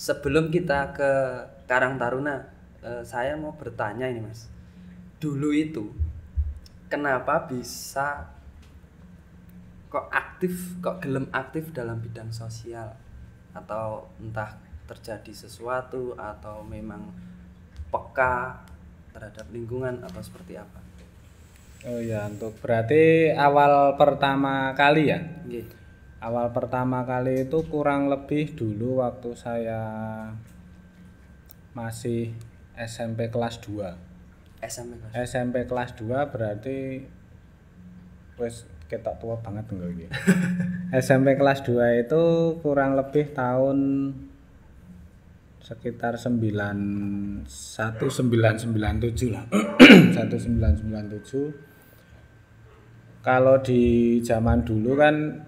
sebelum kita ke Karang Taruna, eh, saya mau bertanya ini mas. Dulu itu kenapa bisa kok aktif, kok gelem aktif dalam bidang sosial atau entah terjadi sesuatu atau memang peka terhadap lingkungan atau seperti apa? Oh ya, untuk berarti awal pertama kali ya. Nggih. Awal pertama kali itu kurang lebih dulu waktu saya masih SMP kelas 2. SMP mas. SMP kelas 2 berarti wes ketok tua banget enggak iki. SMP kelas 2 itu kurang lebih tahun sekitar 9 1997 lah. 1997 kalau di zaman dulu kan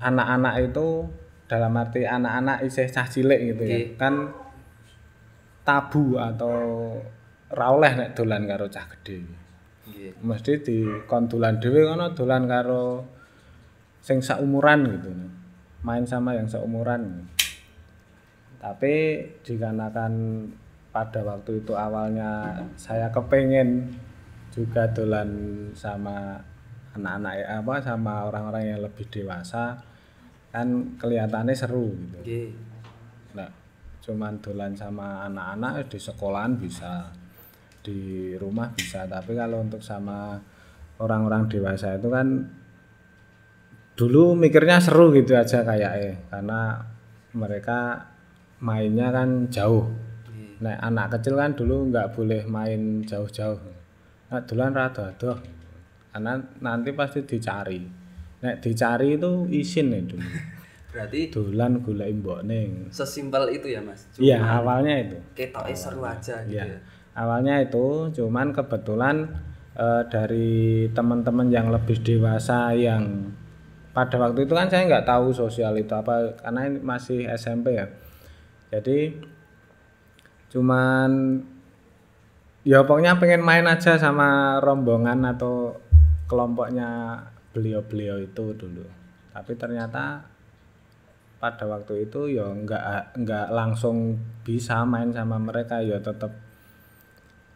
anak-anak itu dalam arti anak-anak isih cah cilik gitu ya. Oke. Kan tabu atau ra oleh nek dolan karo cah gede. Nggih. Mesti di kon dolan dhewe kono dolan karo sing saumuran gitu. Main sama yang seumuran. Tapi dikarenakan pada waktu itu awalnya saya kepengen juga dolan sama anak-anak ya, apa sama orang-orang yang lebih dewasa kan kelihatannya seru gitu. Nggih. Nah, cuman dolan sama anak-anak di sekolahan bisa, di rumah bisa, tapi kalau untuk sama orang-orang dewasa itu kan dulu mikirnya seru gitu aja kayak eh karena mereka mainnya kan jauh. Nah, anak kecil kan dulu nggak boleh main jauh-jauh. Nah, dolan rada adoh. Karena nanti pasti dicari. Nek dicari itu isin dulu. Berarti Dolan golek mbokne. sesimpel itu ya mas. Iya, awalnya itu. ketoknya seru aja gitu Iya. ya. Awalnya itu cuman kebetulan eh, dari teman-teman yang lebih dewasa yang pada waktu itu kan saya nggak tahu sosial itu apa karena ini masih SMP ya. Jadi cuman ya pokoknya pengen main aja sama rombongan atau kelompoknya beliau-beliau itu dulu. Tapi ternyata pada waktu itu ya nggak nggak langsung bisa main sama mereka ya tetap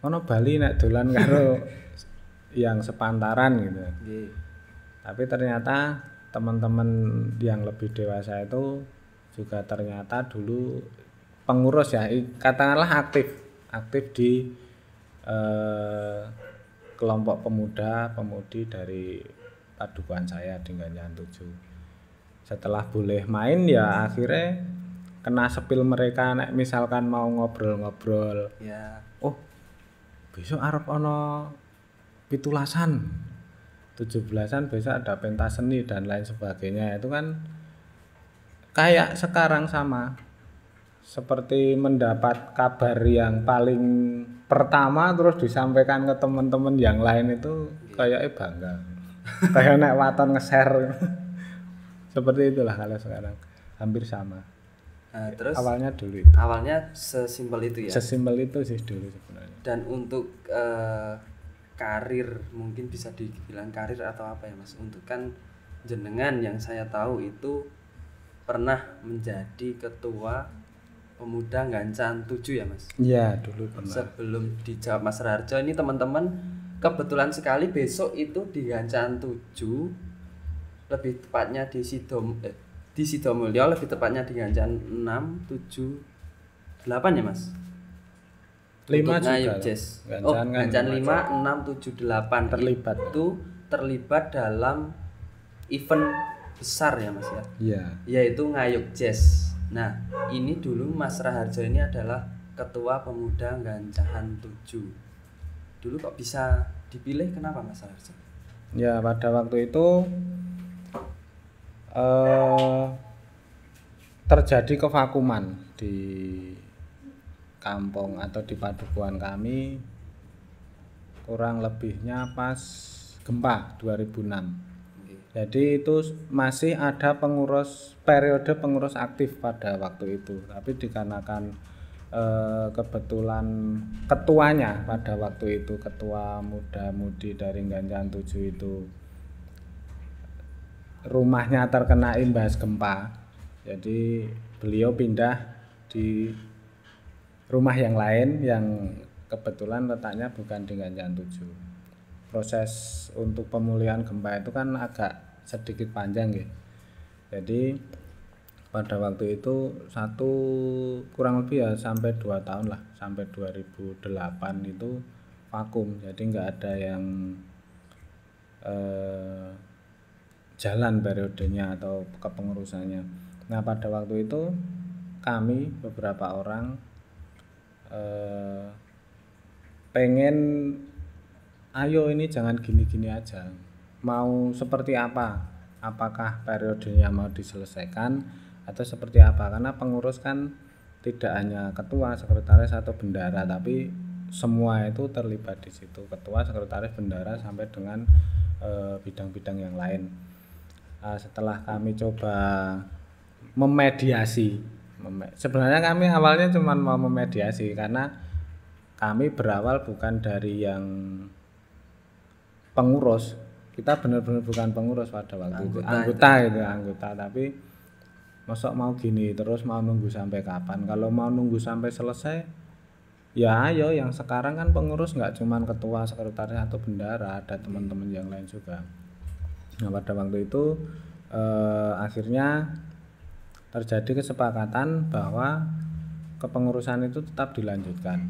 ono Bali nek dolan karo yang sepantaran gitu. Nggih. Tapi ternyata teman-teman yang lebih dewasa itu juga ternyata dulu pengurus ya, katakanlah aktif, aktif di eh, kelompok pemuda pemudi dari padukuhan saya di Ganyan 7 setelah boleh main ya akhirnya kena sepil mereka nek misalkan mau ngobrol-ngobrol. Ya. oh besok arep ono pitulasan. 17-an besok ada pentas seni dan lain sebagainya. Itu kan kayak sekarang sama. Seperti mendapat kabar yang paling pertama terus disampaikan ke teman-teman yang lain itu kayaknya bangga kayak nek waton nge-share seperti itulah kalau sekarang hampir sama Nah, terus awalnya dulu itu. awalnya sesimpel itu ya. sesimpel itu sih dulu sebenarnya Dan untuk eh, karir mungkin bisa dibilang karir atau apa ya mas? Untuk kan jenengan yang saya tahu itu pernah menjadi ketua pemuda Gancan 7 ya mas. iya dulu pernah Sebelum dijawab Mas Rarjo ini teman-teman kebetulan sekali besok itu di Gancan 7 lebih tepatnya di Sidom eh, di Sidomulyo lebih tepatnya di Gancan 6 7 8 ya Mas. lima Untuk ngayup juga jazz. Gancan Oh, Gancan lima 5 6 7 8 Terlibat. itu terlibat dalam event besar ya Mas ya iya yaitu ngayuk jazz. Nah, ini dulu Mas Raharjo ini adalah ketua pemuda Gancahan 7. Dulu kok bisa dipilih kenapa Mas Raharjo? ya pada waktu itu eh terjadi kevakuman di kampung atau di padukuhan kami kurang lebihnya pas gempa 2006 Oke. Jadi itu masih ada pengurus periode pengurus aktif pada waktu itu, tapi dikarenakan eh, kebetulan ketuanya pada waktu itu ketua muda-mudi dari Ganjan 7 itu rumahnya terkena imbas gempa. Jadi beliau pindah di rumah yang lain yang kebetulan letaknya bukan di Ganjaan 7 proses untuk pemulihan gempa itu kan agak sedikit panjang ya jadi pada waktu itu satu kurang lebih ya sampai dua tahun lah sampai 2008 itu vakum. Jadi nggak ada yang eh, jalan periodenya atau kepengurusannya. Nah pada waktu itu kami beberapa orang eh, pengen ayo ini jangan gini-gini aja. Mau seperti apa? Apakah periodenya mau diselesaikan atau seperti apa? Karena pengurus kan tidak hanya ketua sekretaris atau bendara tapi semua itu terlibat di situ. Ketua sekretaris bendara sampai dengan eh, bidang-bidang yang lain. E, setelah kami coba memediasi mem sebenarnya kami awalnya cuma mau memediasi karena kami berawal bukan dari yang pengurus. Kita benar-benar bukan pengurus pada waktu anggota itu. anggota anggota. Tapi Masuk mau gini terus mau nunggu sampai kapan? Kalau mau nunggu sampai selesai ya ayo yang sekarang kan pengurus nggak cuman ketua sekretaris atau bendara ada teman-teman yang lain juga. Nah pada waktu itu eh, akhirnya terjadi kesepakatan bahwa kepengurusan itu tetap dilanjutkan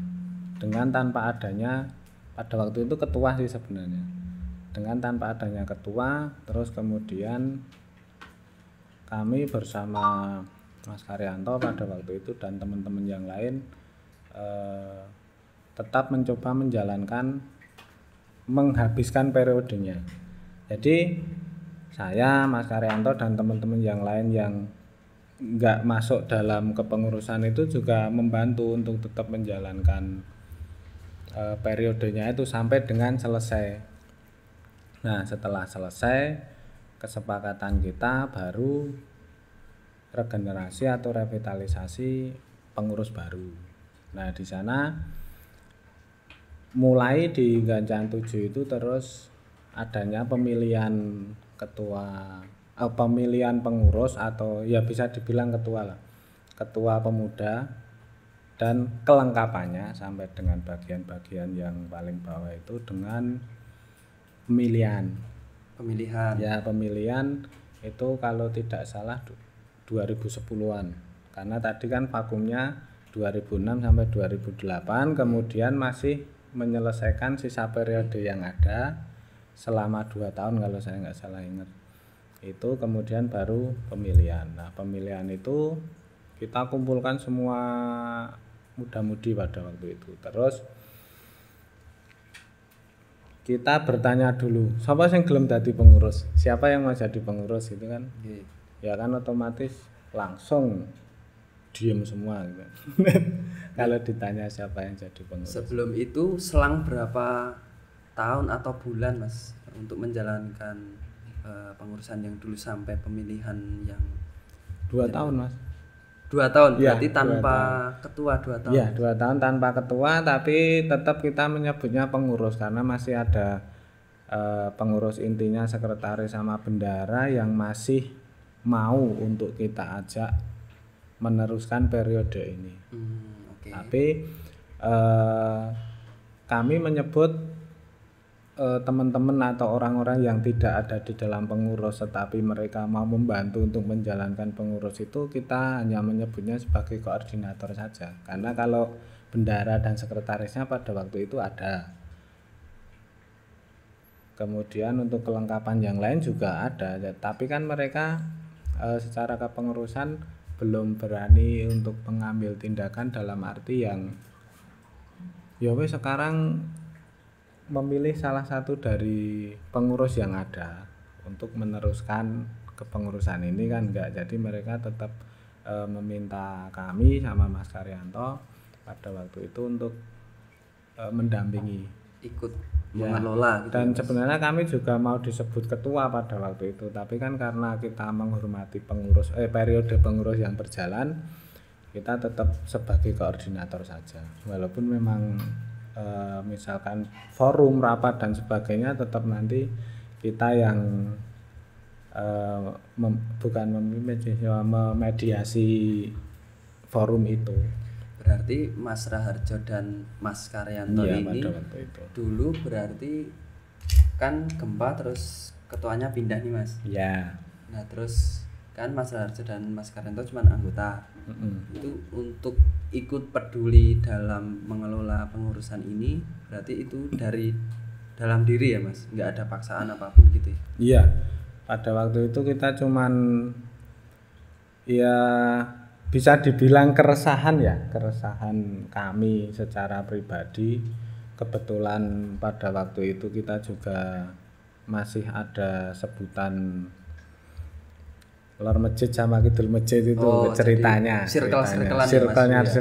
dengan tanpa adanya pada waktu itu ketua sih sebenarnya. Dengan tanpa adanya ketua terus kemudian kami bersama Mas Karyanto pada waktu itu dan teman-teman yang lain eh, tetap mencoba menjalankan menghabiskan periodenya. Jadi saya Mas Karyanto dan teman-teman yang lain yang nggak masuk dalam kepengurusan itu juga membantu untuk tetap menjalankan e, periodenya itu sampai dengan selesai. Nah, setelah selesai kesepakatan kita baru regenerasi atau revitalisasi pengurus baru. Nah, di sana mulai di Ganjaan 7 itu terus adanya pemilihan ketua eh, pemilihan pengurus atau ya bisa dibilang ketua lah. Ketua pemuda dan kelengkapannya sampai dengan bagian-bagian yang paling bawah itu dengan pemilihan pemilihan. Ya pemilihan itu kalau tidak salah 2010-an karena tadi kan vakumnya 2006 sampai 2008 kemudian masih menyelesaikan sisa periode yang ada selama dua tahun kalau saya nggak salah ingat. Itu kemudian baru pemilihan. Nah pemilihan itu kita kumpulkan semua muda-mudi pada waktu itu. Terus kita bertanya dulu siapa yang belum jadi pengurus? Siapa yang mau jadi pengurus? Itu kan. Yeah. ya kan otomatis langsung diem semua gitu. kalau ditanya siapa yang jadi pengurus. Sebelum itu selang berapa tahun atau bulan mas untuk menjalankan uh, pengurusan yang dulu sampai pemilihan yang dua tahun mas dua tahun ya, berarti tanpa tahun. ketua dua tahun ya dua tahun tanpa ketua tapi tetap kita menyebutnya pengurus karena masih ada uh, pengurus intinya sekretaris sama bendara yang masih mau untuk kita ajak meneruskan periode ini hmm, okay. tapi uh, kami menyebut Eh, teman-teman atau orang-orang yang tidak ada di dalam pengurus tetapi mereka mau membantu untuk menjalankan pengurus itu kita hanya menyebutnya sebagai koordinator saja. Karena kalau bendara dan sekretarisnya pada waktu itu ada. Kemudian untuk kelengkapan yang lain juga ada. Tapi kan mereka e, secara kepengurusan belum berani untuk mengambil tindakan dalam arti yang ya sekarang memilih salah satu dari pengurus yang ada untuk meneruskan kepengurusan ini kan enggak jadi mereka tetap e, meminta kami sama Mas Karyanto pada waktu itu untuk e, mendampingi. Ikut ya, mengelola gitu dan ya, sebenarnya kami juga mau disebut ketua pada waktu itu. Tapi kan karena kita menghormati pengurus eh periode pengurus yang berjalan kita tetap sebagai koordinator saja. Walaupun memang e, misalkan forum rapat dan sebagainya tetap nanti kita yang e, mem, bukan memimpin memediasi forum itu. Berarti Mas Raharjo dan Mas Karyanto iya ini itu. dulu berarti kan gempa terus ketuanya pindah nih Mas? Ya nah terus kan Mas Raharjo dan Mas Karyanto cuma anggota. Mm-mm. itu untuk ikut peduli dalam mengelola pengurusan ini berarti itu dari dalam diri ya Mas? Nggak ada paksaan apa pun gitu ya? Iya, pada waktu itu kita cuman ya bisa dibilang keresahan ya, keresahan kami secara pribadi. Kebetulan pada waktu itu kita juga masih ada sebutan lor masjid sama kidul masjid itu Oh, ceritanya. jadi circle-circle-an ya, Circle-nya, ya.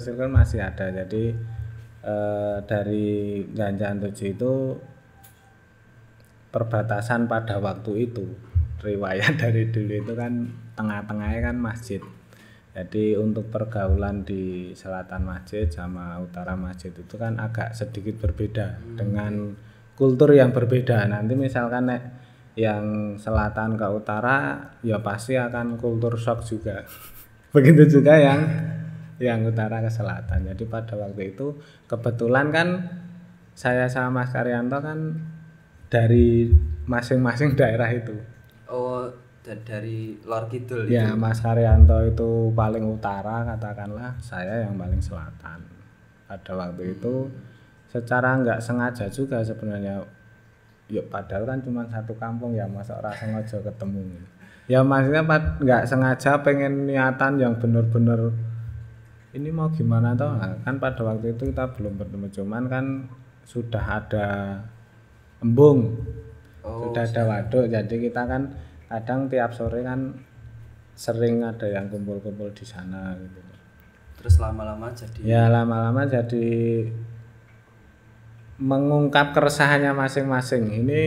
circle, masih ada. Jadi eh, dari Ganjaan Tujuh itu perbatasan pada waktu itu riwayat dari dulu itu kan tengah-tengahnya kan masjid jadi untuk pergaulan di selatan masjid sama utara masjid itu kan agak sedikit berbeda dengan kultur yang berbeda nanti misalkan nek yang selatan ke utara ya pasti akan kultur shock juga. Begitu juga yang yang utara ke selatan. Jadi pada waktu itu kebetulan kan saya sama Mas Karyanto kan dari masing-masing daerah itu. Oh da- dari Lor Kidul ya itu? Mas Karyanto itu paling utara katakanlah saya yang paling selatan. Pada waktu itu secara nggak sengaja juga sebenarnya yuk padahal kan cuma satu kampung ya masa orang sengaja ketemu? Ya maksudnya pad- nggak sengaja pengen niatan yang bener-bener ini mau gimana toh? Nah, kan pada waktu itu kita belum bertemu cuman kan sudah ada embung oh sudah ada waduk. Jadi kita kan kadang tiap sore kan sering ada yang kumpul-kumpul di sana gitu. Terus lama-lama jadi ya lama-lama jadi mengungkap keresahannya masing-masing. Ini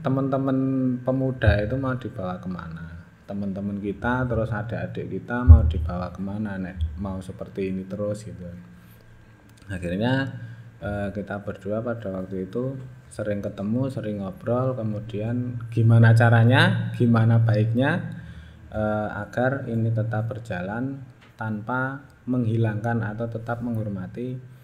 teman-teman pemuda itu mau dibawa ke mana? Teman-teman kita terus adik-adik kita mau dibawa ke mana? Nek mau seperti ini terus gitu. Akhirnya eh, kita berdua pada waktu itu sering ketemu sering ngobrol kemudian gimana caranya gimana baiknya eh, agar ini tetap berjalan tanpa menghilangkan atau tetap menghormati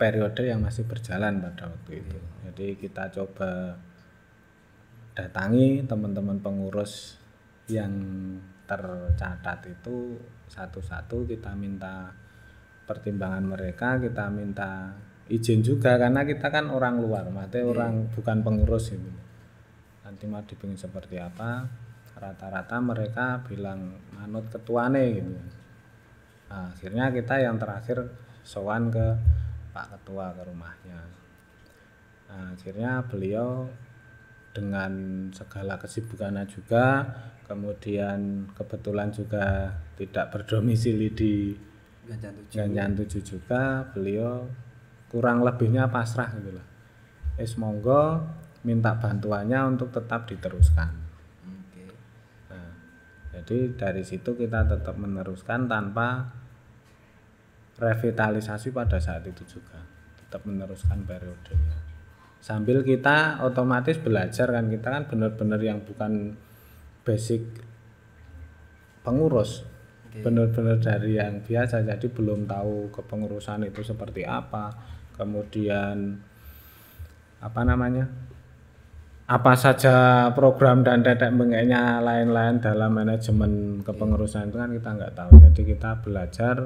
periode yang masih berjalan pada waktu itu. Jadi kita coba datangi teman-teman pengurus yang tercatat itu satu-satu. Kita minta pertimbangan mereka kita minta izin juga karena kita kan orang luar maksudnya orang bukan pengurus itu nanti mau dipingin seperti apa rata-rata mereka bilang manut ketuane gitu. Nah, akhirnya kita yang terakhir sowan ke Pak Ketua ke rumahnya. Nah, akhirnya beliau dengan segala kesibukannya juga kemudian kebetulan juga tidak berdomisili di Ganjan tujuh. Juga beliau kurang lebihnya pasrah gitu lah es monggo minta bantuannya untuk tetap diteruskan. Nah, jadi dari situ kita tetap meneruskan tanpa revitalisasi pada saat itu juga. Tetap meneruskan periodenya. Sambil kita otomatis belajar kan kita kan benar-benar yang bukan basic pengurus. Benar-benar dari yang biasa jadi belum tahu kepengurusan itu seperti apa. Kemudian apa namanya apa saja program dan tetek bengeknya lain-lain dalam manajemen kepengurusan itu kan kita nggak tahu. Jadi kita belajar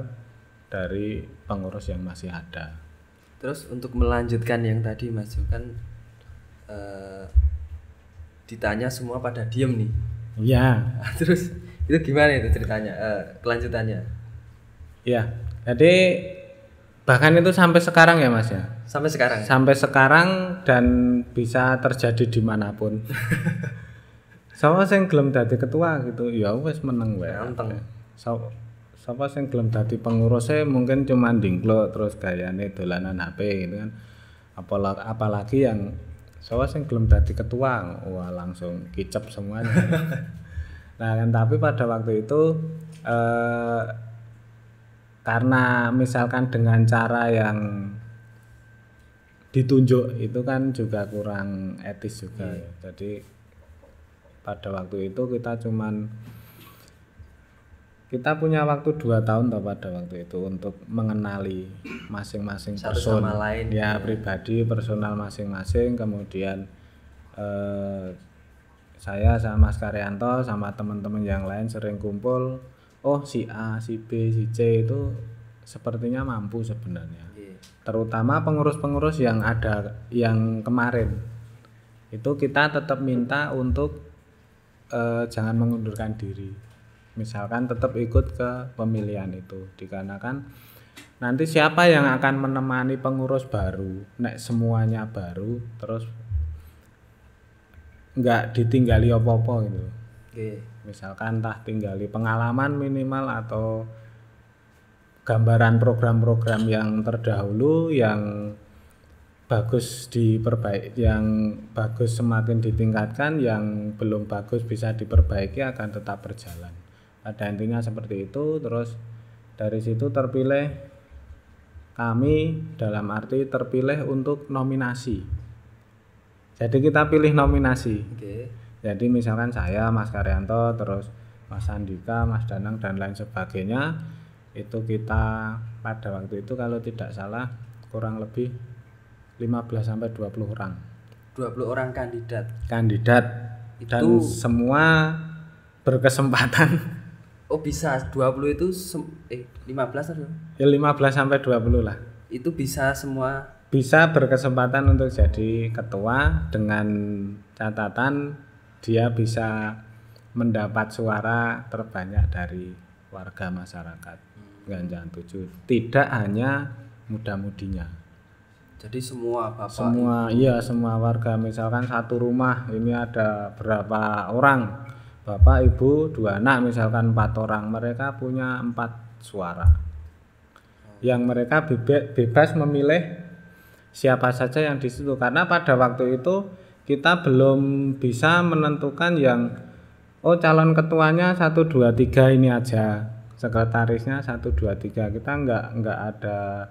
dari pengurus yang masih ada Terus untuk melanjutkan yang tadi Mas Jo kan eh, ditanya semua pada diem nih. ya Terus itu gimana itu ceritanya? Eh, kelanjutannya ya jadi bahkan itu sampai sekarang ya mas ya sampai sekarang. sampai sekarang dan bisa terjadi di mana pun Sapa sing gelem dadi ketua gitu ya wis meneng wae Ganteng. Sa- Sapa sing gelem dadi pengurusnya mungkin cuma dingklok terus gayane dolanan HP gitu kan. Apalagi, apalagi yang sapa sing gelem dadi ketua wah langsung kicep semuanya. Nah kan tapi pada waktu itu eh, karena misalkan dengan cara yang ditunjuk itu kan juga kurang etis juga. Ya. Jadi pada waktu itu kita cuman kita punya waktu dua tahun toh pada waktu itu untuk mengenali masing-masing person. sama lain, ya pribadi personal masing-masing kemudian eh, saya sama Mas Karyanto sama teman-teman yang lain sering kumpul oh si A si B si C itu sepertinya mampu sebenarnya. Nggih. terutama pengurus-pengurus yang ada yang kemarin. Itu kita tetap minta untuk eh, jangan mengundurkan diri misalkan tetap ikut ke pemilihan itu dikarenakan nanti siapa yang akan menemani pengurus baru nek semuanya baru terus nggak ditinggali apa-apa gitu Nggih. misalkan entah tinggali pengalaman minimal atau gambaran program-program yang terdahulu yang bagus diperbaiki yang bagus semakin ditingkatkan yang belum bagus bisa diperbaiki akan tetap berjalan pada intinya seperti itu. Terus dari situ terpilih kami dalam arti terpilih untuk nominasi. Jadi kita pilih nominasi. Nggih. jadi misalkan saya, Mas Karyanto, terus Mas Andika, Mas Danang dan lain sebagainya itu kita pada waktu itu kalau tidak salah kurang lebih 15 sampai 20 orang. 20 orang kandidat. kandidat. Dan Itu- semua berkesempatan Oh, bisa. 20 itu eh 15 atau? Ya 15 sampai 20 lah. Itu bisa semua? Bisa berkesempatan untuk jadi ketua dengan catatan dia bisa mendapat suara terbanyak dari warga masyarakat. Ganjangan Tujuh tidak hanya muda-mudinya. Jadi semua bapak semua iya semua warga. Misalkan satu rumah ini ada berapa orang bapak ibu dua anak misalkan empat orang mereka punya empat suara. Yang mereka bebas memilih siapa saja yang di situ. Karena pada waktu itu kita belum bisa menentukan yang oh calon ketuanya satu dua tiga ini aja sekretarisnya satu dua tiga. Kita nggak nggak ada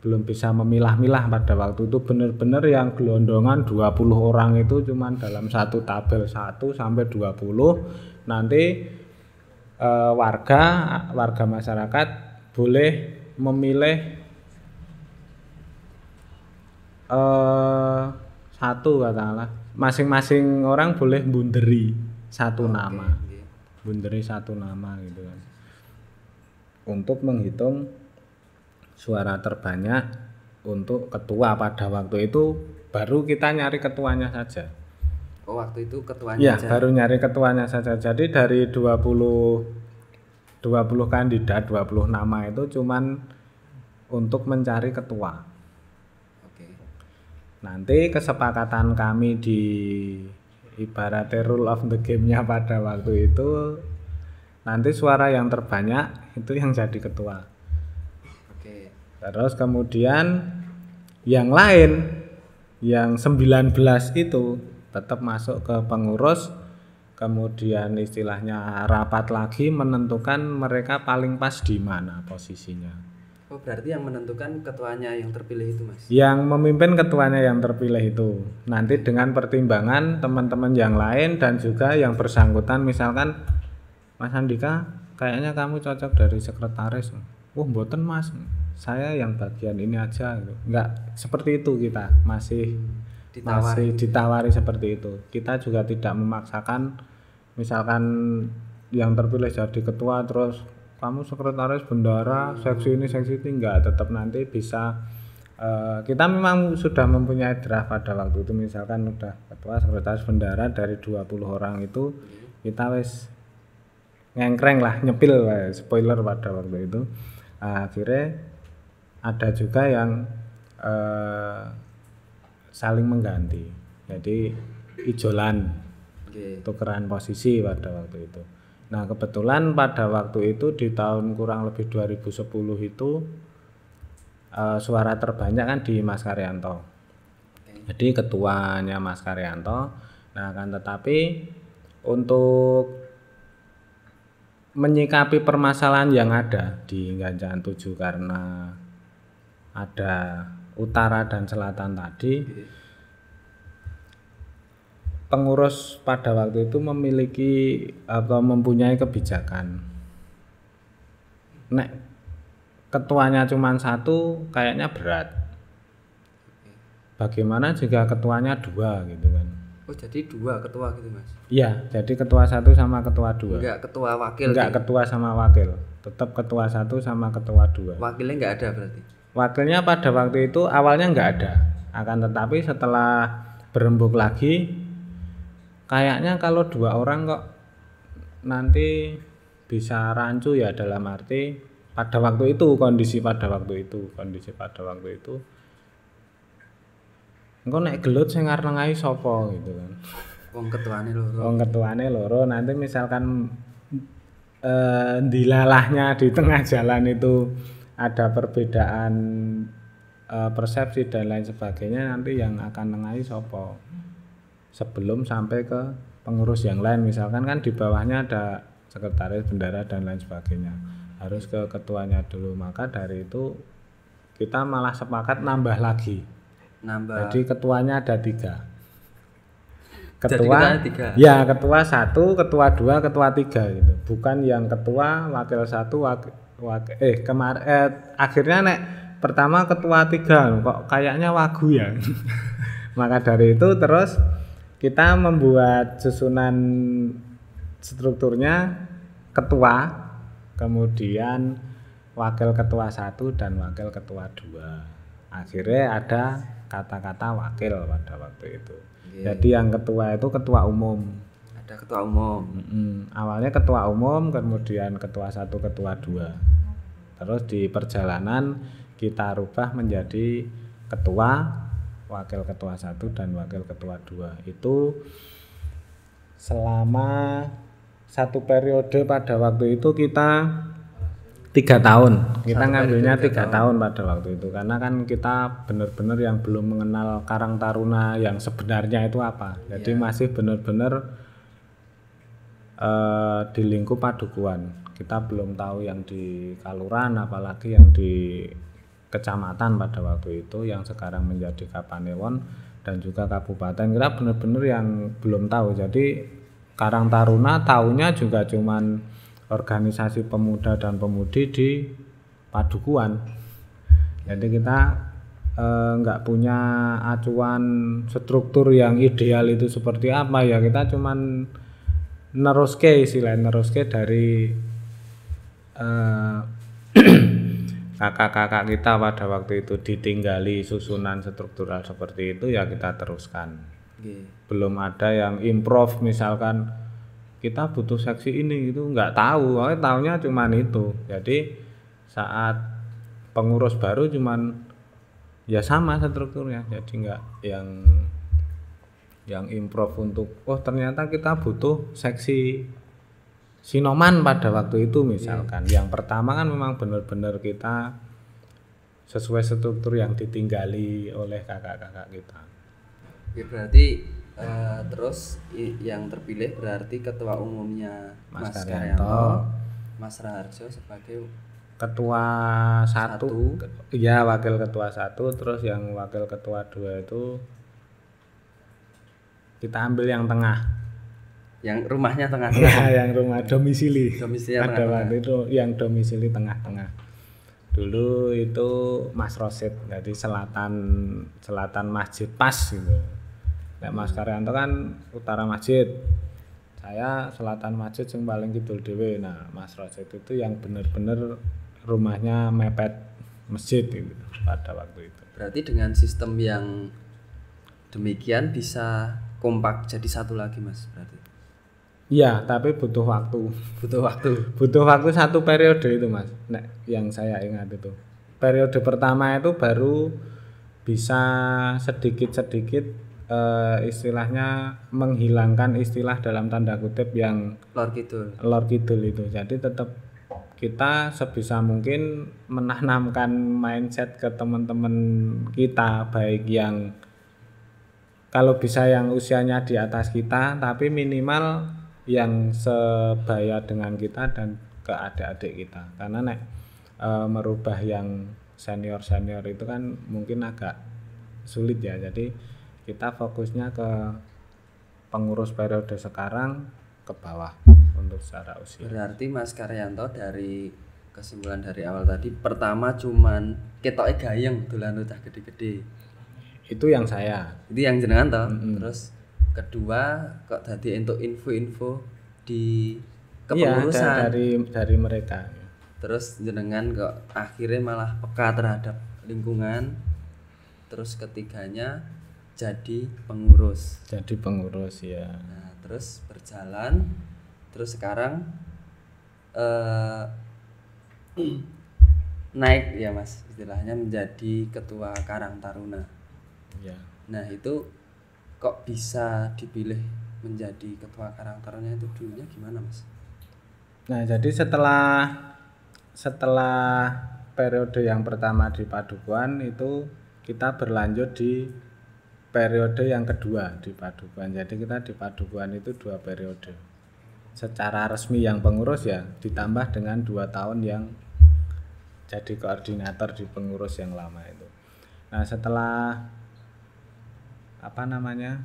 belum bisa memilah-milah pada waktu itu. Benar-benar yang gelondongan 20 orang itu cuman dalam satu tabel 1 sampai 20 nanti eh, warga warga masyarakat boleh memilih eh satu katakanlah. Masing-masing orang boleh bunderi satu nama. Nggih. bunderi satu nama gitu kan. Untuk menghitung suara terbanyak untuk ketua pada waktu itu baru kita nyari ketuanya saja Oh, waktu itu ketuanya aja. baru nyari ketuanya saja. Jadi dari 20 20 kandidat, 20 nama itu cuman untuk mencari ketua. Oke. Nanti kesepakatan kami di ibaratnya rule of the game-nya pada waktu itu nanti suara yang terbanyak itu yang jadi ketua. Terus kemudian yang lain yang 19 itu tetap masuk ke pengurus kemudian istilahnya rapat lagi menentukan mereka paling pas di mana posisinya. Oh, berarti yang menentukan ketuanya yang terpilih itu, Mas. Yang memimpin ketuanya yang terpilih itu nanti dengan pertimbangan teman-teman yang lain dan juga yang bersangkutan misalkan Mas Andika kayaknya kamu cocok dari sekretaris. Wah, mboten Mas. Saya yang bagian ini aja gitu. Enggak seperti itu kita masih Ditawari. masih ditawari seperti itu. Kita juga tidak memaksakan misalkan yang terpilih jadi ketua terus kamu sekretaris bendara seksi ini seksi itu enggak tetap nanti bisa eh, kita memang sudah mempunyai draft pada waktu itu misalkan udah ketua sekretaris bendara dari 20 orang itu kita wes ngengkreng lah nyepil wae, spoiler pada waktu itu Ah, akhirnya ada juga yang eh, saling mengganti. Jadi ijolan Oke. tukeran posisi pada waktu itu. Nah kebetulan pada waktu itu di tahun kurang lebih 2010 itu eh, suara terbanyak kan di Mas Karyanto. Jadi ketuanya Mas Karyanto. Nah kan tetapi untuk menyikapi permasalahan yang ada di Ganjangan 7 karena ada utara dan selatan tadi pengurus pada waktu itu memiliki atau mempunyai kebijakan nek ketuanya cuma satu kayaknya berat bagaimana jika ketuanya dua gitu kan Oh jadi dua ketua gitu mas? iya jadi ketua satu sama ketua dua Enggak ketua wakil. enggak gitu? ketua sama wakil tetap ketua satu sama ketua dua Wakilnya nggak ada berarti. Wakilnya pada waktu itu awalnya nggak ada. Akan tetapi setelah berembuk lagi kayaknya kalau dua orang kok nanti bisa rancu ya dalam arti pada waktu itu kondisi pada waktu itu kondisi pada waktu itu. Engko nek gelut sing ngarengahi sapa gitu kan? Wong ketuanya loro. wong ketuane loro. Nanti misalkan eh, dilalahnya di tengah jalan itu ada perbedaan eh, persepsi dan lain sebagainya nanti yang akan nengahi sopo sebelum sampai ke pengurus yang lain misalkan kan di bawahnya ada sekretaris bendara dan lain sebagainya harus ke ketuanya dulu maka dari itu kita malah sepakat nambah lagi Nambah. jadi ketuanya ada tiga. Jadi Ketua, tiga? ya ketua satu, ketua dua, ketua tiga gitu. Bukan yang ketua, wakil satu, wakil, eh kemarin eh, akhirnya nek pertama ketua tiga kok kayaknya wagu ya. Maka dari itu terus kita membuat susunan strukturnya ketua, kemudian wakil ketua satu dan wakil ketua dua. Akhirnya ada kata-kata wakil pada waktu itu. Oke. Jadi yang ketua itu ketua umum. Ada ketua umum. Mm-mm. Awalnya ketua umum, kemudian ketua satu, ketua dua. Terus di perjalanan kita rubah menjadi ketua, wakil ketua satu dan wakil ketua dua. Itu selama satu periode pada waktu itu kita tiga tahun kita Satu ngambilnya tiga tahun. pada waktu itu karena kan kita benar-benar yang belum mengenal Karang Taruna yang sebenarnya itu apa jadi masih benar-benar eh, di lingkup padukuan kita belum tahu yang di Kaluran apalagi yang di kecamatan pada waktu itu yang sekarang menjadi Kapanewon dan juga kabupaten. Kita benar-benar yang belum tahu. Jadi Karang Taruna tahunya juga cuman organisasi pemuda dan pemudi di padukuan jadi kita eh, nggak punya acuan struktur yang ideal itu seperti apa. Ya kita cuman neruske istilahnya neruske dari eh, kakak-kakak kita pada waktu itu ditinggali susunan struktural seperti itu ya kita teruskan. Oke. belum ada yang improv misalkan kita butuh seksi ini itu nggak tahu. Soalnya tahunya cuman itu. Jadi saat pengurus baru cuman ya sama strukturnya. Jadi nggak yang yang improv untuk oh ternyata kita butuh seksi sinoman pada waktu itu misalkan. Yang pertama kan memang benar-benar kita sesuai struktur yang ditinggali oleh kakak-kakak kita. Oke, berarti eh, terus yang terpilih berarti ketua umumnya Mas Mas, Karyanto. Karyanto, Mas Raharjo sebagai ketua satu, ya wakil ketua satu terus yang wakil ketua dua itu kita ambil yang tengah. Yang rumahnya tengah nah yang rumah domisili. Domisilinya ada tengah-tengah. waktu itu yang domisili tengah-tengah. Dulu itu Mas Rosid jadi selatan selatan masjid pas gitu. Nek Mas Karyanto kan utara masjid. Saya selatan masjid yang paling kidul dewe nah Mas Rosid itu yang bener-bener rumahnya mepet masjid gitu pada waktu itu. Berarti dengan sistem yang demikian bisa kompak jadi satu lagi mas berarti? Iya tapi butuh waktu. Butuh waktu. Butuh waktu satu periode itu mas Nek, yang saya ingat itu. Periode pertama itu baru bisa sedikit-sedikit eh, istilahnya menghilangkan istilah dalam tanda kutip yang lor kidul. lor kidul itu. Jadi tetap kita sebisa mungkin menanamkan mindset ke teman-teman kita baik yang kalau bisa yang usianya di atas kita tapi minimal yang sebaya dengan kita dan ke adik-adik kita. Karena nek e, merubah yang senior senior itu kan mungkin agak sulit ya. Jadi kita fokusnya ke pengurus periode sekarang ke bawah untuk secara usia. Berarti Mas Karyanto dari kesimpulan dari awal tadi pertama cuman ketoknya gayeng dolan udah gede-gede itu yang saya. Itu yang jenengan toh. Terus kedua kok tadi untuk info-info di iya kepengurusan. da- dari dari mereka. Terus jenengan kok akhirnya malah peka terhadap lingkungan. Terus ketiganya jadi pengurus. Jadi pengurus ya nah terus berjalan. Terus sekarang eh naik ya mas istilahnya menjadi ketua Karang Taruna ya nah itu kok bisa dipilih menjadi ketua Karang Taruna itu dulunya gimana mas Nah, jadi setelah setelah periode yang pertama di Padukuan itu kita berlanjut di periode yang kedua di Padukuan. Jadi kita di Padukuan itu dua periode. Secara resmi yang pengurus ya ditambah dengan dua tahun yang jadi koordinator di pengurus yang lama itu. Nah, setelah apa namanya?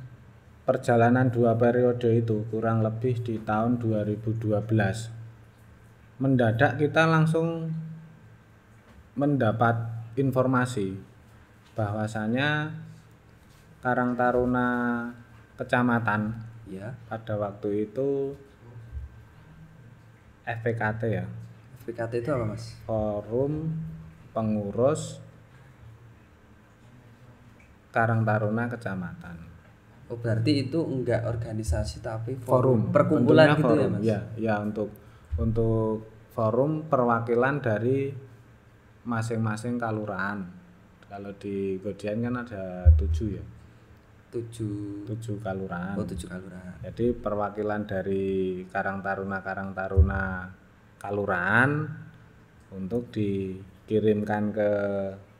perjalanan dua periode itu kurang lebih di tahun 2012 mendadak kita langsung mendapat informasi bahwasanya Karang Taruna Kecamatan ya pada waktu itu FPKT ya. FPKT itu apa mas? Forum Pengurus Karang Taruna Kecamatan. Oh berarti itu enggak organisasi tapi forum perkumpulan Bentuknya gitu ya forum. mas? Ya ya untuk untuk forum perwakilan dari masing-masing kalurahan. Kalau di Godian kan ada tujuh ya? Tujuh. Tujuh kalurahan. Oh tujuh kalurahan. Jadi perwakilan dari Karang Taruna Karang Taruna kalurahan untuk dikirimkan ke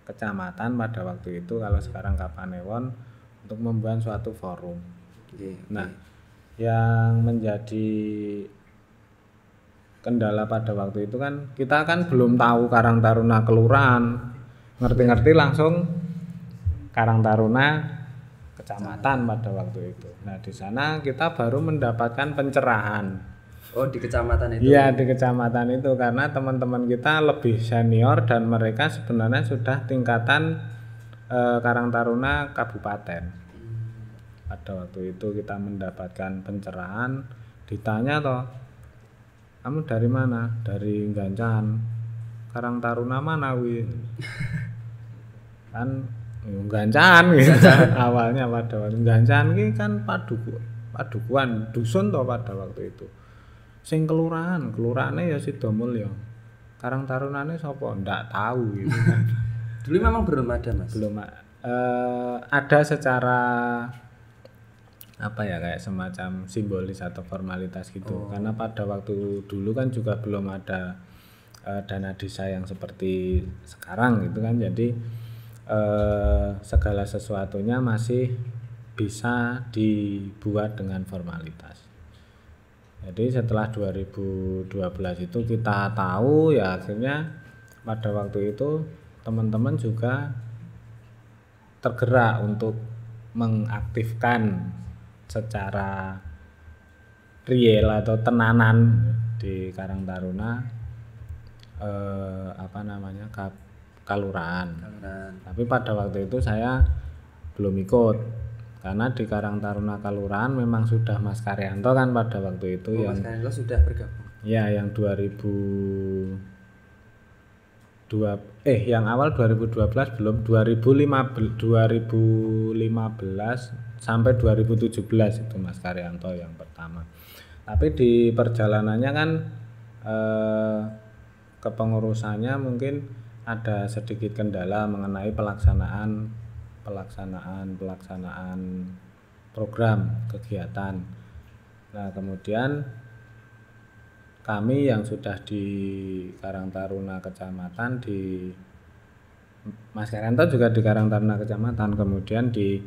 kecamatan pada waktu itu kalau sekarang Kapanewon untuk membuat suatu forum Oke, Nah, yang menjadi kendala pada waktu itu kan kita kan belum tahu Karang Taruna kelurahan, ngerti-ngerti langsung Karang Taruna kecamatan pada waktu itu. Nah, di sana kita baru mendapatkan pencerahan. Oh di kecamatan itu. Iya, di kecamatan itu. Karena teman-teman kita lebih senior dan mereka sebenarnya sudah tingkatan eh, Karang Taruna kabupaten. Pada waktu itu kita mendapatkan pencerahan ditanya toh kamu dari mana? Dari Gancan Karang Taruna mana wi? Kan "Ya, Gancan gitu awalnya pada waktu Gancan ini kan paduku padukuan dusun toh pada waktu itu sing kelurahan kelurahannya ya Sidomulyo Karang Tarunane sapa? Ndak tahu gitu. Kan dulu memang belum ada mas. Belum eh, ada secara apa ya kayak semacam simbolis atau formalitas gitu. Karena pada waktu dulu kan juga belum ada eh, dana desa yang seperti sekarang gitu kan. Jadi eh, segala sesuatunya masih bisa dibuat dengan formalitas jadi setelah 2012 itu kita tahu ya akhirnya pada waktu itu teman-teman juga tergerak untuk mengaktifkan secara real atau tenanan di Karang Taruna eh, apa namanya kap- kalurahan. Kalurahan. Tapi pada waktu itu saya belum ikut karena di Karang Taruna Kalurahan memang sudah Mas Karyanto kan pada waktu itu oh, yang mas Kanilo sudah bergabung Ya, yang 2000 dua eh yang awal 2012 belum 2015 2015 sampai 2017 itu Mas Karyanto yang pertama. Tapi di perjalanannya kan eh, kepengurusannya mungkin ada sedikit kendala mengenai pelaksanaan pelaksanaan pelaksanaan program kegiatan. Nah, kemudian kami yang sudah di Karang Taruna Kecamatan di Mas Karanto juga di Karang Taruna Kecamatan kemudian di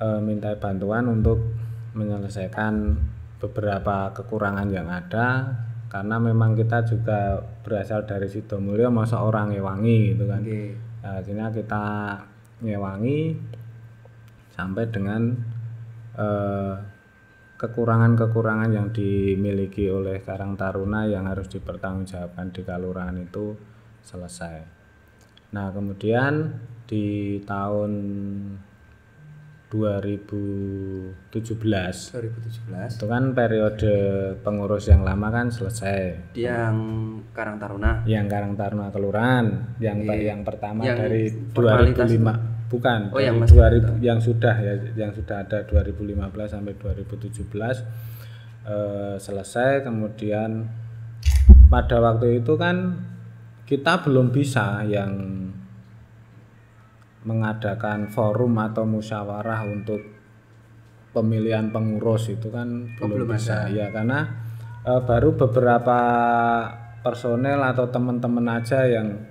e, minta bantuan untuk menyelesaikan beberapa kekurangan yang ada karena memang kita juga berasal dari Sidomulyo masa orang ngewangi gitu kan oke Nah, akhirnya kita ngewangi sampai dengan eh, kekurangan-kekurangan yang dimiliki oleh Karang Taruna yang harus dipertanggungjawabkan di Kalurahan itu selesai. Nah, kemudian di tahun 2017 2017 itu kan periode pengurus yang lama kan selesai. yang Karang Taruna. Yang Karang Taruna Kelurahan yang Iya. yang pertama Yang dari formalitas 2005 bukan Oh, yang dari masih 2000 yang sudah ya yang sudah ada 2015 sampai 2017 eh, selesai. Kemudian pada waktu itu kan kita belum bisa yang mengadakan forum atau musyawarah untuk pemilihan pengurus itu kan Oh, belum belum bisa. ya karena eh, baru beberapa personel atau teman-teman aja yang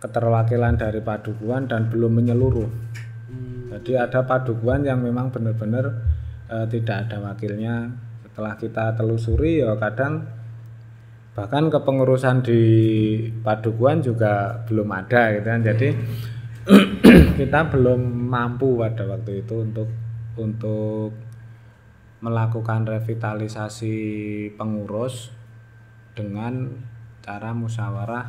keterwakilan dari padukuhan dan belum menyeluruh. Hmm, jadi ada padukuhan yang memang benar-benar eh, tidak ada wakilnya. Setelah kita telusuri ya kadang bahkan kepengurusan di padukuhan juga belum ada gitu kan. Jadi kita belum mampu pada waktu itu untuk untuk melakukan revitalisasi pengurus dengan cara musyawarah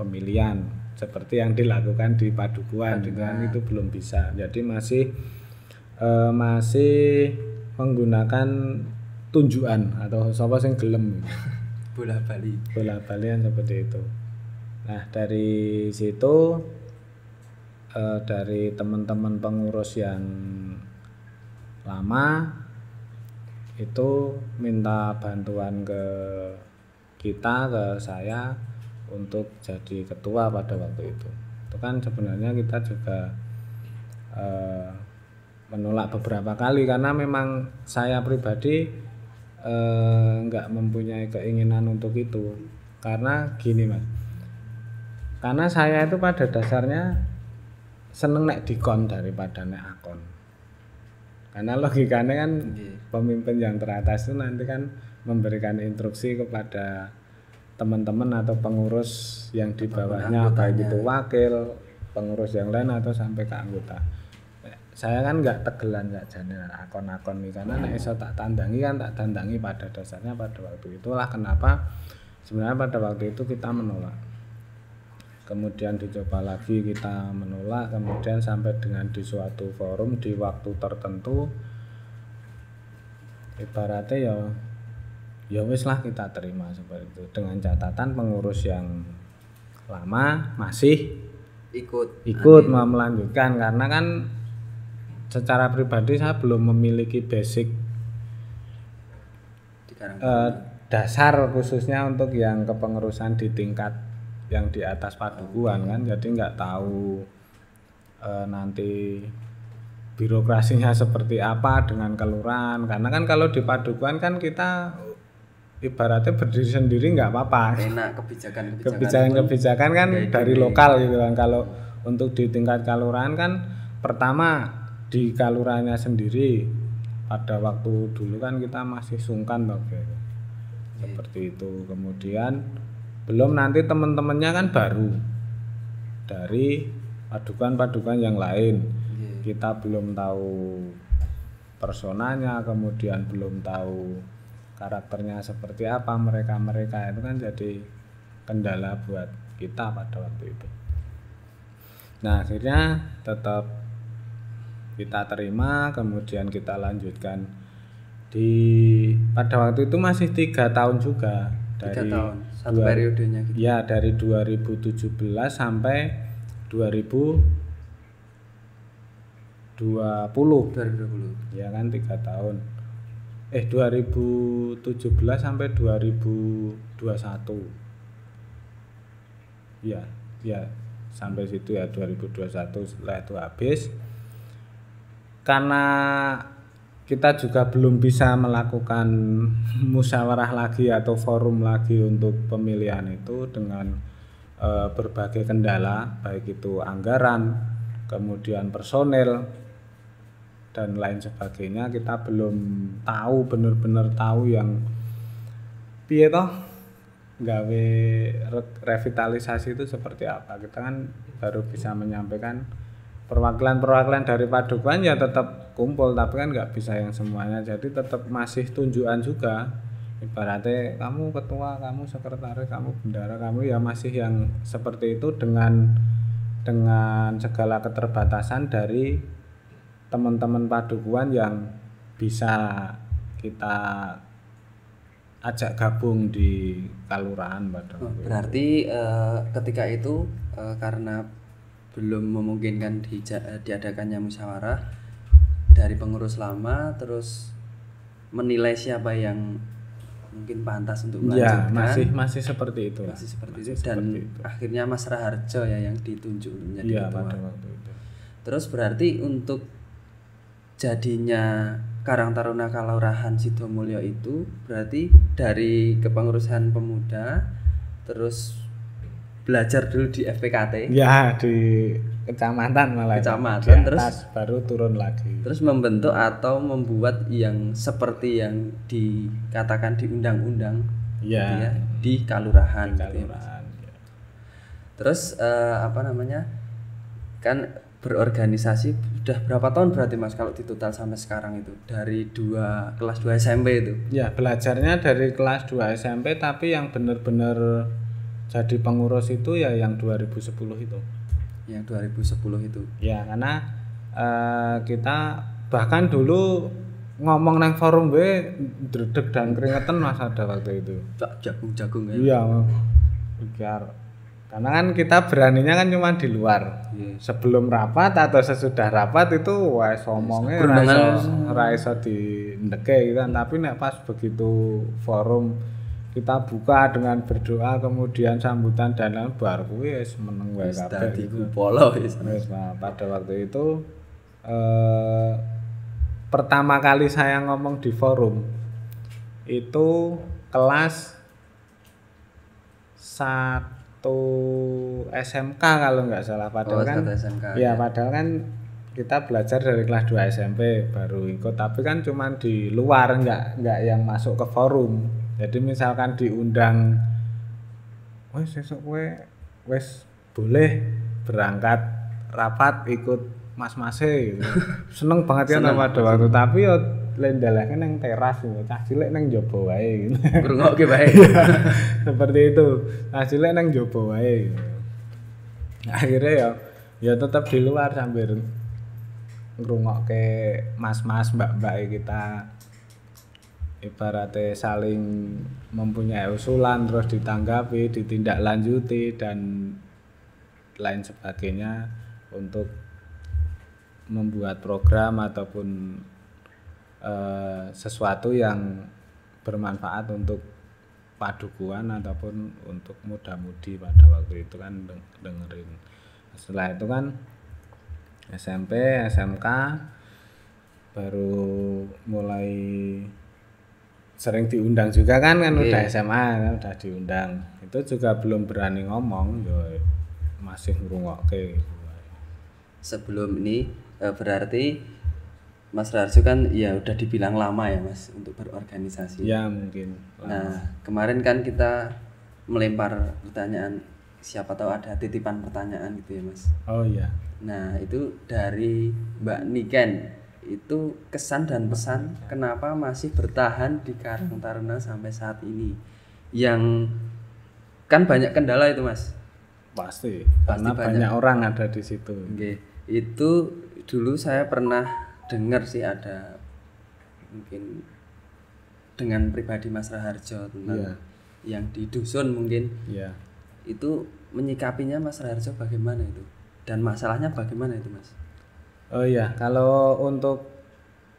pemilihan seperti yang dilakukan di padukuhan. Dengan itu belum bisa. Jadi masih eh, masih menggunakan tunjukan atau sapa sing gelem. Bola Bali bola balian seperti itu. Nah dari situ eh, dari teman-teman pengurus yang lama itu minta bantuan ke kita ke saya untuk jadi ketua pada waktu itu. Itu kan sebenarnya kita juga eh, menolak beberapa kali karena memang saya pribadi eh, nggak mempunyai keinginan untuk itu. Karena gini mas. Karena saya itu pada dasarnya seneng nek dikon daripada nek akon. Karena logikanya kan Nggih. pemimpin yang teratas itu nanti kan memberikan instruksi kepada teman-teman atau pengurus yang di bawahnya baik itu wakil pengurus yang lain atau sampai ke anggota. Saya kan nggak tegelan nggak jadi akon-akon nih karena nek iso tak tandangi kan tak tandangi pada dasarnya pada waktu itulah kenapa sebenarnya pada waktu itu kita menolak kemudian dicoba lagi kita menolak. Kemudian sampai dengan di suatu forum di waktu tertentu ibaratnya ya ya wis lah kita terima seperti itu. Dengan catatan pengurus yang lama masih ikut. ikut mau melanjutkan. Karena kan secara pribadi saya belum memiliki basic eh, dasar khususnya untuk yang kepengurusan di tingkat yang di atas padukuhan kan jadi nggak tahu eh, nanti birokrasinya seperti apa dengan kelurahan. Karena kan kalau di padukuhan kan kita ibaratnya berdiri sendiri nggak apa-apa. Enak kebijakan kebijakan kebijakan-kebijakan kan Dari- dari lokal gitu kan. Kalau untuk di tingkat kelurahan kan pertama di kalurahnya sendiri pada waktu dulu kan kita masih sungkan loh gitu. seperti itu. Kemudian belum nanti teman-temannya kan baru. Dari padukan-padukan yang lain. Nggih. kita belum tahu personanya kemudian belum tahu karakternya seperti apa mereka-mereka. Itu kan jadi kendala buat kita pada waktu itu. Nah akhirnya tetap kita terima kemudian kita lanjutkan. Di pada waktu itu masih tiga tahun juga tiga dari tahun satu dua- periodenya gitu. Ya dari 2017 sampai 2020 2020 ya kan tiga tahun. Eh 2017 sampai 2021 ya ya sampai situ ya 2021 setelah itu habis. Karena kita juga belum bisa melakukan musyawarah lagi atau forum lagi untuk pemilihan itu dengan eh, berbagai kendala baik itu anggaran kemudian personel dan lain sebagainya. Kita belum tahu benar-benar tahu yang piye toh gawe re- revitalisasi itu seperti apa. Kita kan baru bisa menyampaikan perwakilan-perwakilan dari padukuan ya tetap kumpul tapi kan nggak bisa yang semuanya. Jadi tetap masih tunjukan juga. Ibaratnya kamu ketua kamu sekretaris kamu bendara kamu ya masih yang seperti itu dengan dengan segala keterbatasan dari teman-teman padukuan yang bisa kita ajak gabung di kalurahan pada berarti eh, ketika itu eh, karena belum memungkinkan dija- eh, diadakannya musyawarah. Dari pengurus lama terus menilai siapa yang mungkin pantas untuk ya melanjutkan. masih masih seperti itu. Masih seperti Masih itu. Dan seperti itu. akhirnya Mas Raharjo ya yang ditunjuk menjadi iya ketua. pada waktu itu. Terus berarti untuk jadinya Karang Taruna Kalurahan Sidomulyo itu berarti dari kepengurusan pemuda terus belajar dulu di FPKT ya di kecamatan malah Kecamatan, di terus? atas baru turun lagi terus membentuk atau membuat yang seperti yang dikatakan di undang-undang gitu ya ya di kalurahan gitu ya, kalurahan ya. Terus eh, apa namanya? Kan berorganisasi sudah berapa tahun berarti Mas kalau ditotal sampai sekarang itu dari dua kelas 2 SMP itu. Ya, belajarnya dari kelas 2 SMP tapi yang benar-benar jadi pengurus itu ya yang 2010 itu. Yang 2010 itu. Ya, karena eh, kita bahkan dulu ngomong nang forum gue dredeg dan keringetan Mas ada waktu itu. Cak jagung-jagung ya. Iya, biar karena kan kita beraninya kan cuma di luar. Iya. Sebelum rapat atau sesudah rapat itu wah ngomongnya Berundangan. raiso raiso di ndeke gitu kan. Tapi nek pas begitu forum kita buka dengan berdoa kemudian sambutan dan lain baru kuwi wis meneng wae kabeh dadi gitu. kupolo wis. Nah, pada waktu itu eh, pertama kali saya ngomong di forum itu kelas satu SMK kalau nggak salah padahal Oh, kan SMK, ya padahal kan kita belajar dari kelas 2 SMP baru ikut tapi kan cuman di luar nggak nggak yang masuk ke forum jadi misalkan diundang wes besok gue wes boleh berangkat rapat ikut mas mase gitu. seneng banget ya pada waktu tapi yo lendalakan neng teras gitu. cah cilik neng jopo wae gitu. Ngrungokke bae. seperti itu cah cilik neng jopo wae gitu. akhirnya ya ya tetap di luar sambil ngrungokke mas-mas mbak-mbak kita ibaratnya saling mempunyai usulan terus ditanggapi ditindaklanjuti dan lain sebagainya untuk membuat program ataupun eh, sesuatu yang bermanfaat untuk padukuan ataupun untuk muda-mudi pada waktu itu kan deng- dengerin. Setelah itu kan SMP SMK baru mulai sering diundang juga kan kan Oke. udah SMA kan udah diundang itu juga belum berani ngomong yo masih ngrungokke Sebelum ini eh, berarti Mas Rarjo kan ya udah dibilang lama ya Mas untuk berorganisasi. ya mungkin Nah, kemarin kan kita melempar pertanyaan siapa tahu ada titipan pertanyaan gitu ya, Mas. oh iya Nah, itu dari Mbak Niken. Itu kesan dan pesan kenapa masih bertahan di Karang Taruna sampai saat ini. Yang kan banyak kendala itu, Mas. pasti, Pasti karena banyak. banyak. orang ada di situ Oke, itu dulu saya pernah dengar sih ada mungkin dengan pribadi Mas Raharjo tentang Iya. yang di dusun mungkin ya itu menyikapinya Mas Raharjo bagaimana itu dan masalahnya bagaimana itu Mas? Oh iya, kalau untuk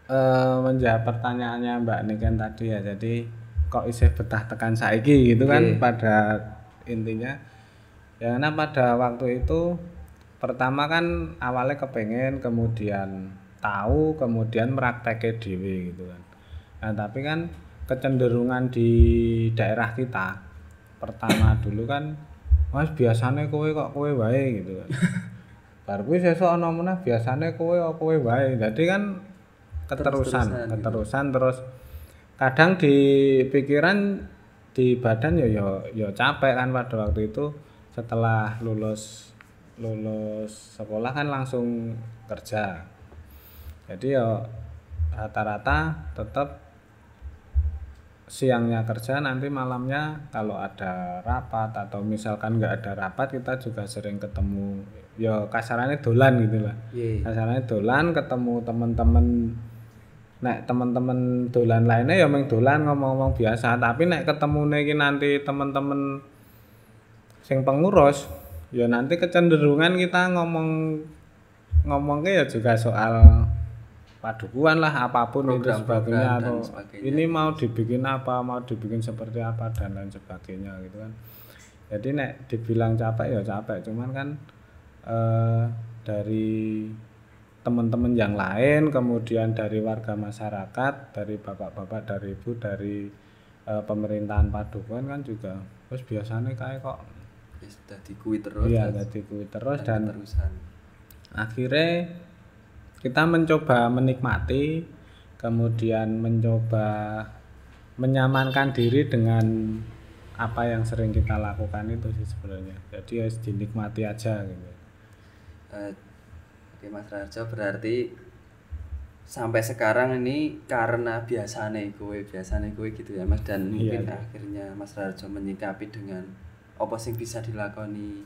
eh, menjawab pertanyaannya Mbak Niken tadi ya, jadi kok isih betah tekan saiki gitu kan pada intinya. Ya karena pada waktu itu pertama kan awalnya kepengen, kemudian tahu, kemudian meraktekke dewi gitu kan. Nah tapi kan kecenderungan di daerah kita pertama dulu kan Mas biasanya kowe kok kowe wae gitu kan. Bar kuwi sesuk ana meneh biasane kowe kowe wae. Jadi kan keterusan, Terus-terusan gitu. keterusan terus kadang di pikiran di badan ya ya ya capek kan pada waktu itu setelah lulus lulus sekolah kan langsung kerja jadi ya rata-rata tetap siangnya kerja nanti malamnya kalau ada rapat atau misalkan nggak ada rapat kita juga sering ketemu. Ya kasarannya dolan gitu lah Iya. kasarannya dolan ketemu teman-teman nek teman-teman dolan lainnya ya meng dolan ngomong-ngomong biasa. Tapi nek ketemu iki nanti teman-teman sing pengurus ya nanti kecenderungan kita ngomong ngomongnya ya juga soal padukuan lah apa pun itu Program-program sebagainya dan atau sebagainya. ini mau dibikin apa mau dibikin seperti apa dan lain sebagainya gitu kan jadi nek dibilang capek ya capek cuman kan eh, dari teman-teman yang lain kemudian dari warga masyarakat dari bapak-bapak dari ibu dari eh, pemerintahan padukuan kan juga terus biasanya kayak kok Ya sudah dikui terus. iya dan kuwi terus dan terusan. akhirnya kita mencoba menikmati kemudian mencoba menyamankan diri dengan apa yang sering kita lakukan itu sih sebenarnya jadi harus dinikmati aja gitu Eh, Oke Mas Rarjo berarti sampai sekarang ini karena biasanya gue biasanya gue gitu ya Mas dan Iya, mungkin iya. akhirnya Mas Rarjo menyikapi dengan apa sing bisa dilakoni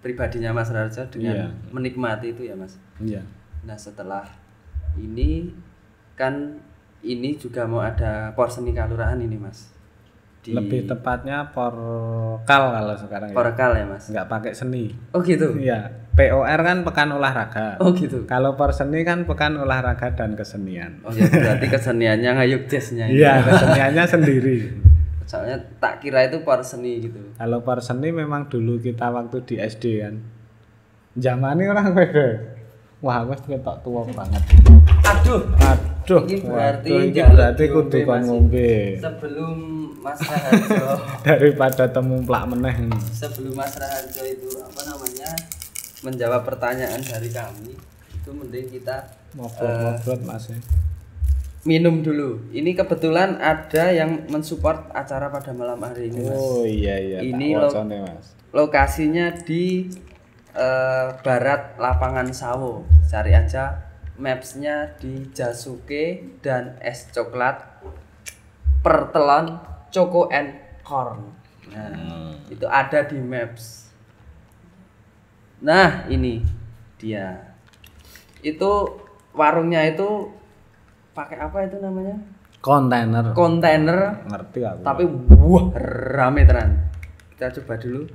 pribadinya Mas Rarjo dengan Iya. menikmati itu ya Mas. iya Nah setelah ini kan ini juga mau ada porseni kalurahan ini Mas. Di lebih tepatnya porkal kalau sekarang ya Porkal ya Mas. nggak pakai seni Oh gitu. iya POR kan pekan olahraga Oh gitu. kalau perseni kan pekan olahraga dan kesenian Oh ya berarti keseniannya ngayuk jazznya ini. iya keseniannya sendiri Soalnya tak kira itu porseni gitu. Kalau perseni memang dulu kita waktu di SD kan. Zamannya orang beda. Wah, wes ketok tua banget. Aduh. Aduh, Ini berarti waduh, ini berarti kudu kon ngombe. Sebelum Mas Raharjo, Daripada temu plak meneh. sebelum Mas Raharjo itu apa namanya menjawab pertanyaan dari kami, itu mending kita Ngobrol-ngobrol Mas. ya. minum dulu. Ini kebetulan ada yang mensupport acara pada malam hari ini, Mas. Oh iya iya. Ini lo- wacone, Mas. Lokasinya di eh, barat lapangan Sawo. Cari aja mapsnya di Jasuke dan es coklat pertelon Choco and Corn. Nah, itu ada di maps. Nah, ini dia. Itu warungnya itu pakai apa itu namanya? Kontainer. Kontainer Ngerti aku. tapi wah rame tenan kita coba dulu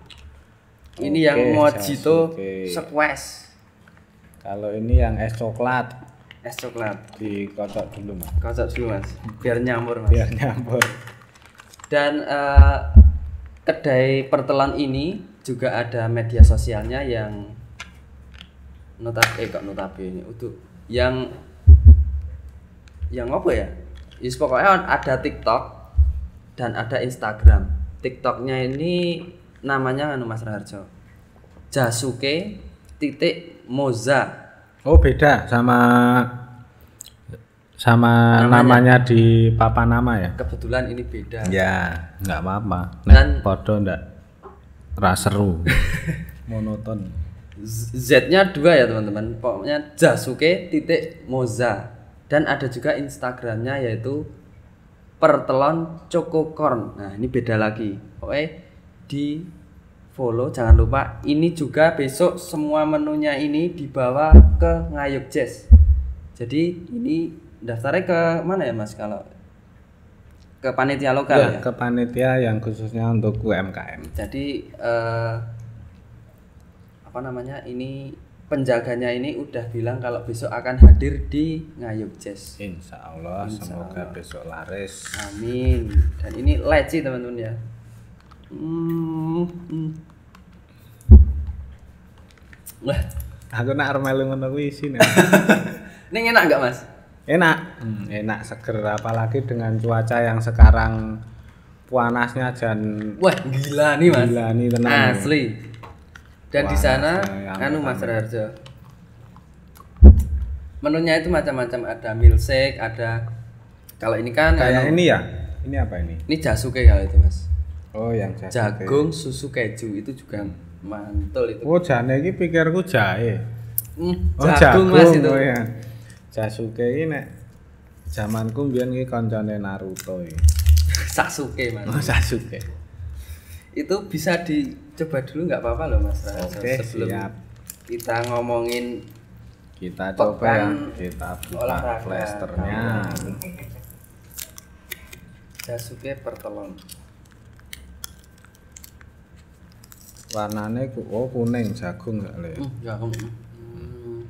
ini yang mojito Jasuke. squash Kalau ini yang es coklat es coklat dikocok dulu, Mas. kocok dulu mas biar nyamur mas Biar nyampur. dan eh, kedai pertelan ini juga ada media sosialnya yang notab eh kok notabene untuk yang yang apa ya Yes, pokoknya ada TikTok dan ada Instagram. TikToknya ini namanya anu Mas Raharjo. Jasuke titik Moza. Oh, beda sama sama namanya, di papan nama ya? Kebetulan ini beda. Ya, nggak apa-apa. Dan- Nek podo ndak ra seru. Monoton. Z-nya dua ya teman-teman. Pokoknya Jasuke titik Moza. Dan ada juga Instagramnya yaitu pertelon Chococorn. Nah ini beda lagi. Oke di follow jangan lupa. Ini juga besok semua menunya ini dibawa ke Ngayuk Jazz. Jadi ini daftarnya ke mana ya mas kalau ke panitia lokal ya? Ya, ke panitia yang khususnya untuk UMKM. Jadi eh, apa namanya ini penjaganya ini udah bilang kalau besok akan hadir di Ngayuk Jazz. Insya Allah, semoga besok laris. Amin. Dan ini leci teman-teman ya. Hmm. Wah, Aku nak arep melu ngono kuwi isin. ini enak nggak mas? enak, Hmm, enak seger apalagi dengan cuaca yang sekarang panasnya dan Wah gila nih mas. gila nih tenang. Asli. Dan di sana yang anu Mas. Raharjo. Menunya itu macam-macam ada milkshake, ada kalau ini kan Kayak anu, ini ya. Ini apa ini? ini jasuke kalau itu Mas. Oh, yang jagung. Jagung susu keju itu juga mantul itu Oh, jane iki pikirku jahe. Hmm, Oh, jagung mas itu oh ya. Jasuke iki nek zamanku mbiyen iki kancane Naruto iki. Sasuke mas Oh, Sasuke. itu bisa dicoba dulu nggak apa-apa loh mas. Oke, sebelum siap. kita ngomongin Kita coba ya, kita buka olahraga. flasternya. Jasuke pertelon Warnane ku oh kuning jagung gak le. hmm, jagung hmm.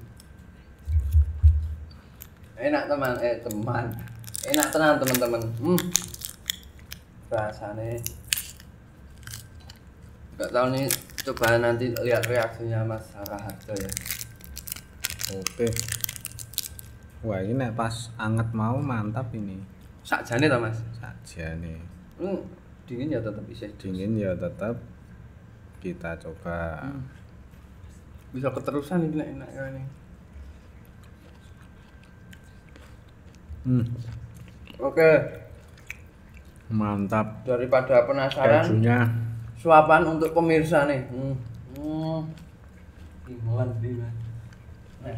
enak teman eh teman enak tenang teman-teman hmm. rasanya nggak tahu nih coba nanti lihat reaksinya Mas Raharjo ya Oke. Wah, ini pas anget mau mantap ini. sakjane toh Mas Saja nih. hmm, dingin ya tetap bisa Dingin ya tetap kita coba. bisa keterusan ini enak ya ini Hmm, oke mantap. daripada penasaran Kejunya suapan untuk pemirsa nih hmm. Hmm. Gimana? Nah.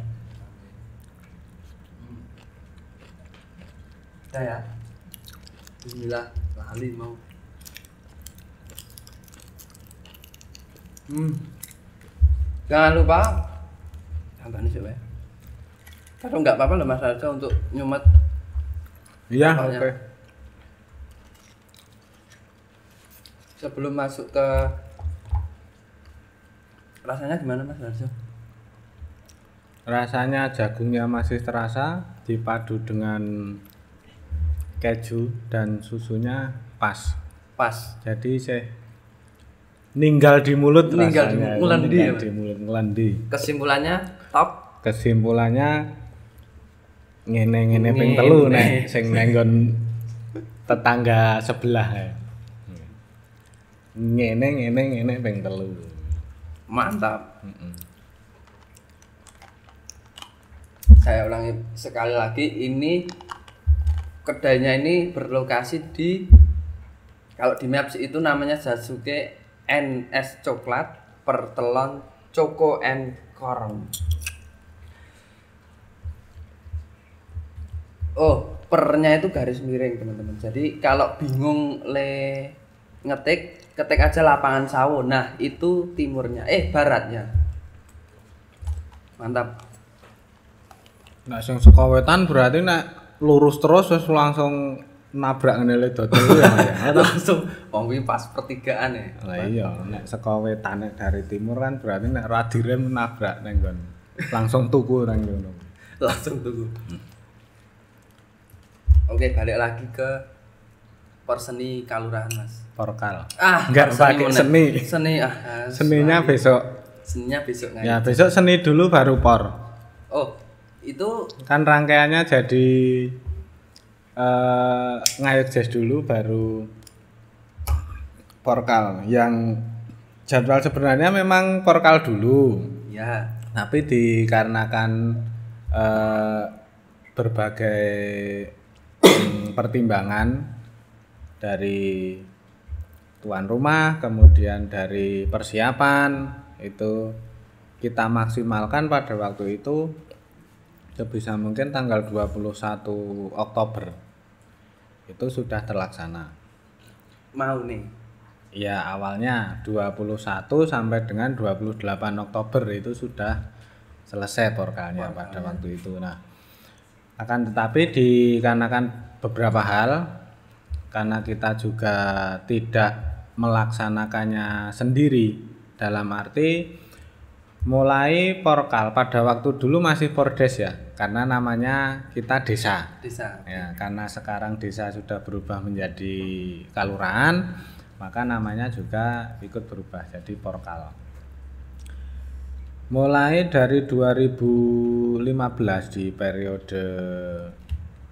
Hmm. Udah ya Bismillah lali mau hmm. jangan lupa tambah coba ya kalau nggak apa-apa loh mas Raja untuk nyumet Iya, oke. sebelum masuk ke rasanya gimana mas Raja? Rasanya jagungnya masih terasa dipadu dengan keju dan susunya pas. Pas. Jadi saya ninggal di mulut Ninggal di mulut, ya, di mulut ngelendi. Kesimpulannya top. Kesimpulannya ping Ngene. telu nek sing nenggon tetangga sebelah ya. Ngene ngene ngene ping telu. Mantap. Mm-mm. Saya ulangi sekali lagi ini kedainya ini berlokasi di kalau di Maps itu namanya Sasuke NS Coklat Pertelon Choco and Corn. Oh, pernya itu garis miring teman-teman. Jadi kalau bingung le ngetik, ketik aja lapangan sawo. Nah itu timurnya, eh baratnya. Mantap. Nek sing saka wetan berarti nek lurus terus wis langsung nabrak ngene le dodol ya. Mas, ya. langsung wong kuwi pas pertigaan ya Lah iya, nek saka wetan nek dari timur kan berarti nek ora direm nabrak nang nggon. Langsung tuku nang ngono. langsung tunggu oke balik lagi ke perseni kalurahan mas Porkal. ah Nggak perseni pakai seni. seni ah ah, Seninya lagi. besok. seninya besok nggak Ya, besok seni dulu baru por. oh itu Kan rangkaiannya jadi eh ngayuk jazz dulu baru porkal. Yang jadwal sebenarnya memang porkal dulu. ya tapi dikarenakan eh, berbagai mm, pertimbangan dari tuan rumah kemudian dari persiapan itu kita maksimalkan pada waktu itu sebisa mungkin tanggal 21 Oktober itu sudah terlaksana. Mau nih? Ya awalnya 21 sampai dengan 28 Oktober itu sudah selesai porkalnya pada waktu itu. Nah, akan tetapi dikarenakan beberapa hal karena kita juga tidak melaksanakannya sendiri dalam arti mulai porkal. Pada waktu dulu masih pordes ya karena namanya kita desa. Desa. Ya karena sekarang desa sudah berubah menjadi kalurahan maka namanya juga ikut berubah jadi porkal. Mulai dari 2015 di periode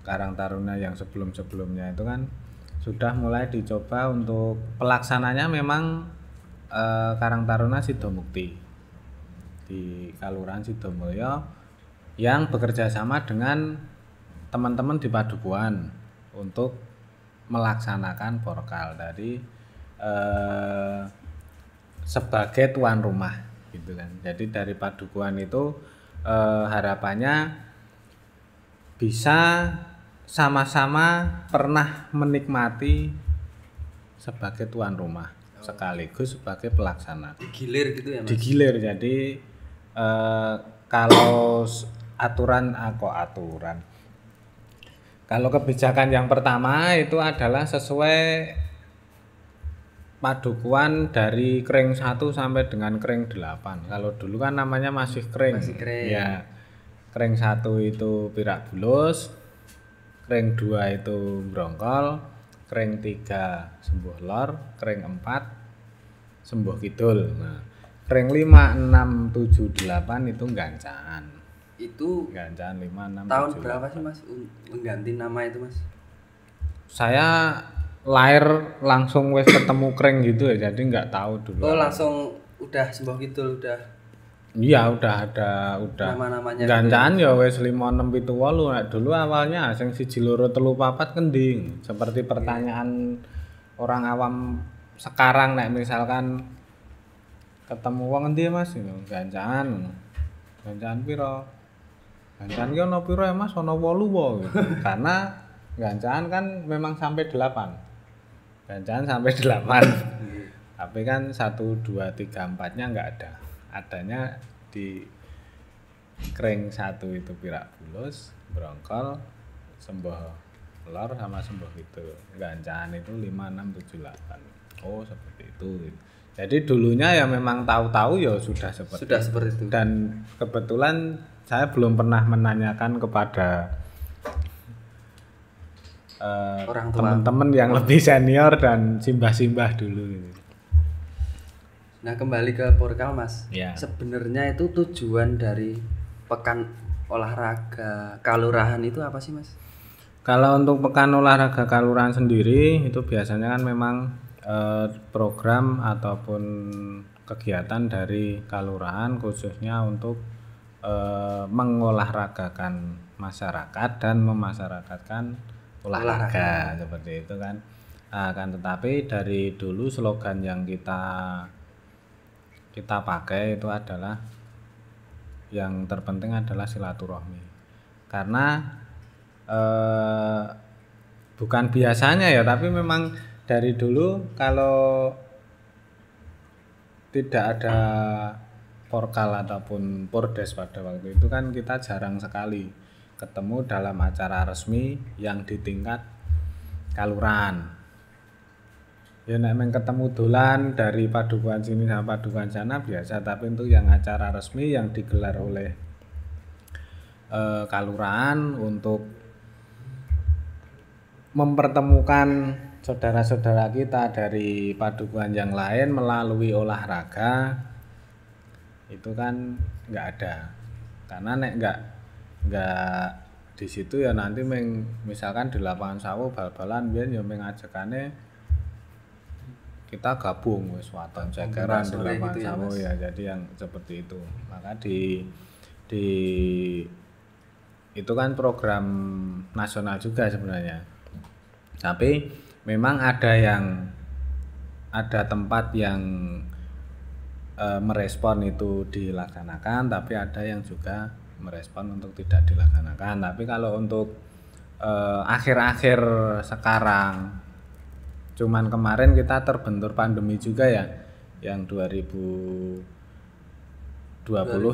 Karang Taruna yang sebelum-sebelumnya itu kan sudah mulai dicoba untuk pelaksananya memang eh, Karang Taruna Sidomukti di Kalurahan Sidomulyo yang bekerja sama dengan teman-teman di Padukuhan untuk melaksanakan porkal dari eh, sebagai tuan rumah gitu kan. Jadi dari padukuhan itu eh, harapannya bisa sama-sama pernah menikmati sebagai tuan rumah sekaligus sebagai pelaksana Digilir gitu ya mas. digilir jadi eh, kalau aturan aku aturan? Kalau kebijakan yang pertama itu adalah sesuai padukuan dari kering 1 sampai dengan kering 8 kalau dulu kan namanya masih kering Masih kering. ya kering 1 itu pirak bulus kering 2 itu brongkol kering 3 sembuh lor kering 4 sembuh kidul. Nah kering 5 6 7 8 itu gancaan. Itu gancaan 5 6 tahun 7 berapa sih mas mengganti nama itu mas? saya lahir langsung wes ketemu kering gitu ya jadi nggak tahu dulu. Oh langsung udah sembuh gitu udah iya udah ada udah nama-namanya. gancaan ya wes 5 6 7 8 Nek dulu awalnya sing siji loro telu papat kending. Seperti pertanyaan orang awam sekarang nek misalkan ketemu wong endi Mas? Gitu, gancaan gancaan piro? Gancaan ki ono piro ya Mas? Ono 8 wo gitu. karena gancaan kan memang sampai 8 gancaan sampai 8 tapi kan 1 2 3 4 nya nggak ada. Adanya di kering satu itu pirak bulus brongkol sembuh lor sama sembuh itu. Gancaan itu 5 6 7 8 oh seperti itu jadi dulunya ya memang tahu-tahu ya sudah seperti Sudah seperti itu. dan kebetulan saya belum pernah menanyakan kepada eh, Orang teman-teman yang lebih senior dan simbah-simbah dulu gitu. Nah kembali ke Porkal mas. Ya. Sebenarnya itu tujuan dari pekan olahraga kalurahan itu apa sih mas? Kalau untuk pekan olahraga Kalurahan sendiri itu biasanya kan memang eh, program ataupun kegiatan dari Kalurahan khususnya untuk eh, mengolahragakan masyarakat dan memasyarakatkan olahraga, seperti itu kan. Akan tetapi dari dulu slogan yang kita kita pakai itu adalah yang terpenting adalah silaturahmi karena eh, bukan biasanya ya tapi memang dari dulu kalau tidak ada porkal ataupun pordes pada waktu itu kan kita jarang sekali ketemu dalam acara resmi yang di tingkat kaluran. Ya nek meng ketemu dolan dari padukuhan sini sama padukuhan sana biasa tapi untuk yang acara resmi yang digelar oleh eh, kalurahan untuk mempertemukan saudara-saudara kita dari padukuhan yang lain melalui olahraga itu kan nggak ada. Karena nek nggak nggak di situ ya nanti meng, misalkan di lapangan sawo bal-balan biar ya mengajakannya kita gabung wis waton cekeran di lapangan gitu ya, sawo ya jadi yang seperti itu. Maka di di itu kan program nasional juga sebenarnya. Tapi memang ada yang ada tempat yang eh, merespon itu dilaksanakan tapi ada yang juga merespon untuk tidak dilaksanakan. Tapi kalau untuk eh, akhir-akhir sekarang cuman kemarin kita terbentur pandemi juga ya yang 2020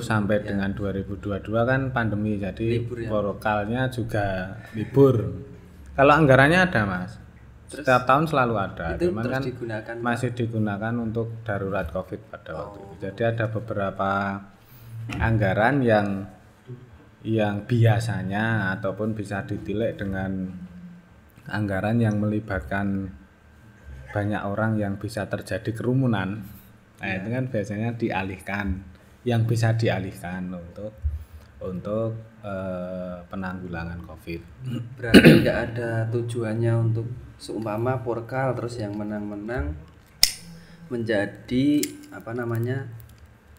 sampai dengan 2022 kan pandemi jadi Libur ya. juga libur. Kalau anggarannya ada mas setiap tahun selalu ada. Itu cuman terus kan digunakan? masih digunakan untuk darurat covid pada waktu itu. Jadi ada beberapa anggaran yang yang biasanya ataupun bisa ditilik dengan anggaran yang melibatkan banyak orang yang bisa terjadi kerumunan. Nah itu kan biasanya dialihkan. Yang bisa dialihkan untuk untuk eh, penanggulangan covid. Berarti nggak ada tujuannya untuk seumpama porkal terus yang menang-menang menjadi apa namanya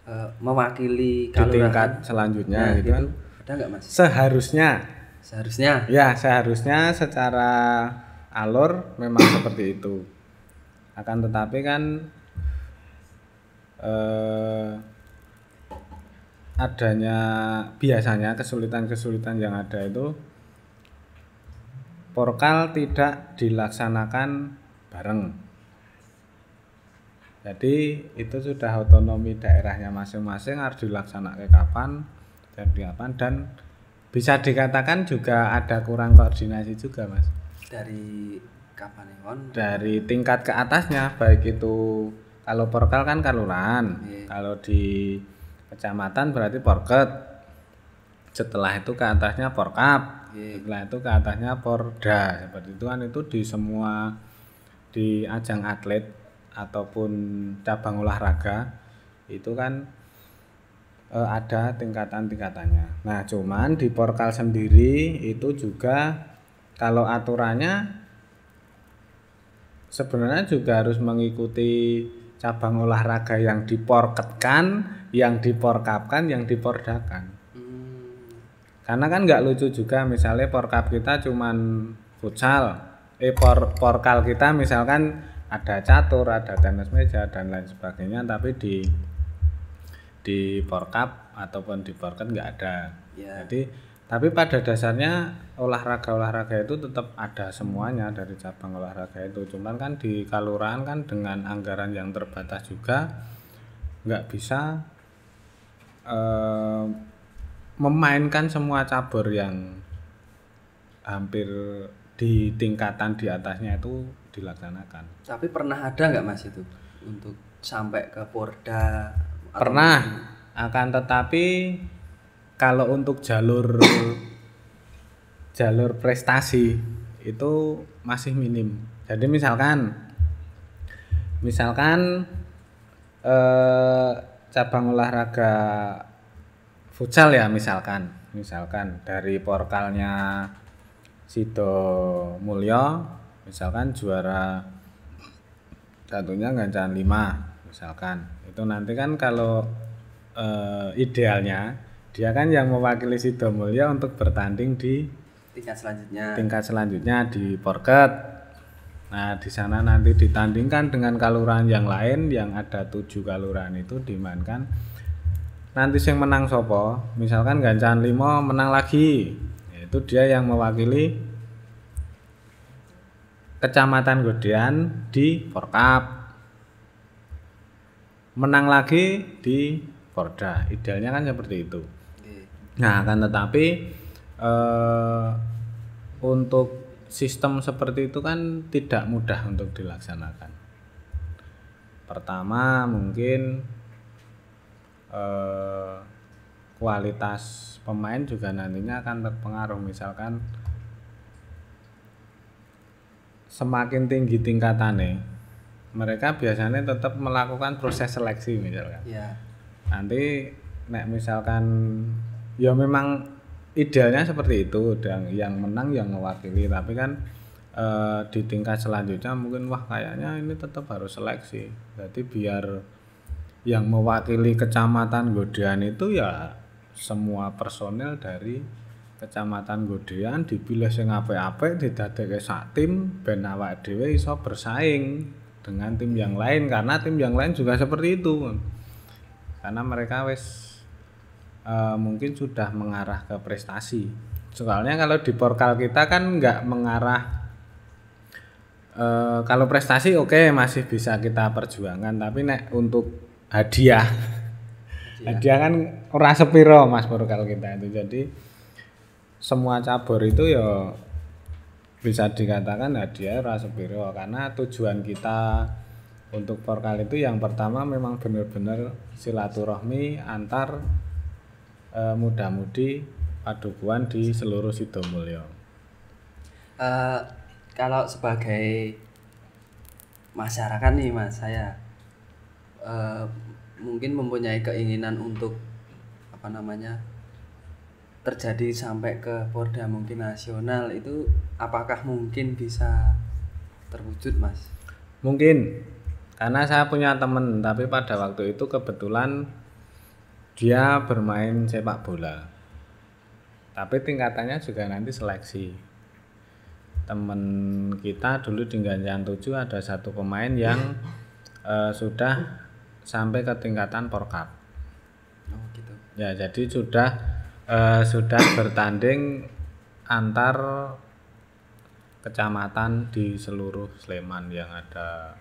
eh, mewakili di kalurahan? tingkat selanjutnya Nah, gitu kan? gitu. ada nggak mas? Seharusnya. Seharusnya? Ya, seharusnya secara alur memang seperti itu. Akan tetapi kan eh, adanya biasanya kesulitan-kesulitan yang ada itu porkal tidak dilaksanakan bareng. Jadi itu sudah otonomi daerahnya masing-masing harus dilaksanakan kapan dan di kapan dan bisa dikatakan juga ada kurang koordinasi juga mas dari kapan kon dari tingkat ke atasnya baik itu kalau porkal kan kalurahan Iya. kalau di kecamatan berarti porket setelah itu ke atasnya porkap Iya. setelah itu ke atasnya porda seperti itu kan itu di semua di ajang atlet ataupun cabang olahraga itu kan eh, ada tingkatan-tingkatannya. Nah, cuman di porkal sendiri itu juga kalau aturannya sebenarnya juga harus mengikuti cabang olahraga yang diporketkan, yang diporkapkan, yang dipordakan. Hmm, Karena kan nggak lucu juga misalnya porkap kita cuman futsal, eh por, porkal kita misalkan ada catur, ada tenis meja dan lain sebagainya, tapi di di porkap ataupun di porket nggak ada. Ya. Jadi tapi pada dasarnya olahraga-olahraga itu tetap ada semuanya dari cabang olahraga itu. Cuman kan di kalurahan kan dengan anggaran yang terbatas juga nggak bisa eh, memainkan semua cabur yang hampir di tingkatan di atasnya itu dilaksanakan. tapi pernah ada nggak mas itu untuk sampai ke Porda atau Pernah, akan tetapi kalau untuk jalur jalur prestasi itu masih minim. Jadi misalkan misalkan eh, cabang olahraga futsal ya misalkan, misalkan dari porkalnya Sido Mulyo misalkan juara satunya gancan 5 misalkan. Itu nanti kan kalau eh, idealnya dia kan yang mewakili Sido Mulyo untuk bertanding di tingkat selanjutnya. tingkat selanjutnya di Porket nah di sana nanti ditandingkan dengan kalurahan yang lain yang ada tujuh kalurahan itu dimainkan. Nanti yang menang sopo misalkan gancan limo menang lagi itu dia yang mewakili kecamatan Godean di Porkap menang lagi di Porda idealnya kan seperti itu. Oke. Nah, akan tetapi eh, untuk sistem seperti itu kan tidak mudah untuk dilaksanakan. Pertama mungkin eh, kualitas pemain juga nantinya akan terpengaruh. Misalkan semakin tinggi tingkatannya, mereka biasanya tetap melakukan proses seleksi misalkan ya nanti nek misalkan ya memang idealnya seperti itu dan yang menang yang mewakili. Tapi kan eh, di tingkat selanjutnya mungkin wah kayaknya ini tetap harus seleksi. Jadi biar yang mewakili kecamatan Godean itu ya semua personel dari kecamatan Godean dipilih sing apik-apik didadekke sak tim ben awak dhewe iso bersaing dengan tim yang lain. Karena tim yang lain juga seperti itu. Karena mereka wes eh, mungkin sudah mengarah ke prestasi. Soalnya kalau di porkal kita kan nggak mengarah eh, kalau prestasi oke masih bisa kita perjuangkan. Tapi nek untuk hadiah hadiah. kan ora sepiro mas porkal kita itu. Jadi semua cabur itu ya bisa dikatakan hadiah ora sepiro. Karena tujuan kita untuk porkal itu yang pertama memang benar-benar silaturahmi antar eh, muda-mudi padukuan di seluruh Sidomulyo. Eh, kalau sebagai masyarakat nih mas saya eh, mungkin mempunyai keinginan untuk apa namanya terjadi sampai ke Porda mungkin nasional itu apakah mungkin bisa terwujud mas? Mungkin karena saya punya temen tapi pada waktu itu kebetulan dia bermain sepak bola. Tapi tingkatannya juga nanti seleksi. Temen kita dulu di Ganjan 7 ada satu pemain yang eh, sudah sampai ke tingkatan Porkap. Oh gitu. Ya, jadi sudah eh, sudah bertanding antar kecamatan di seluruh Sleman yang ada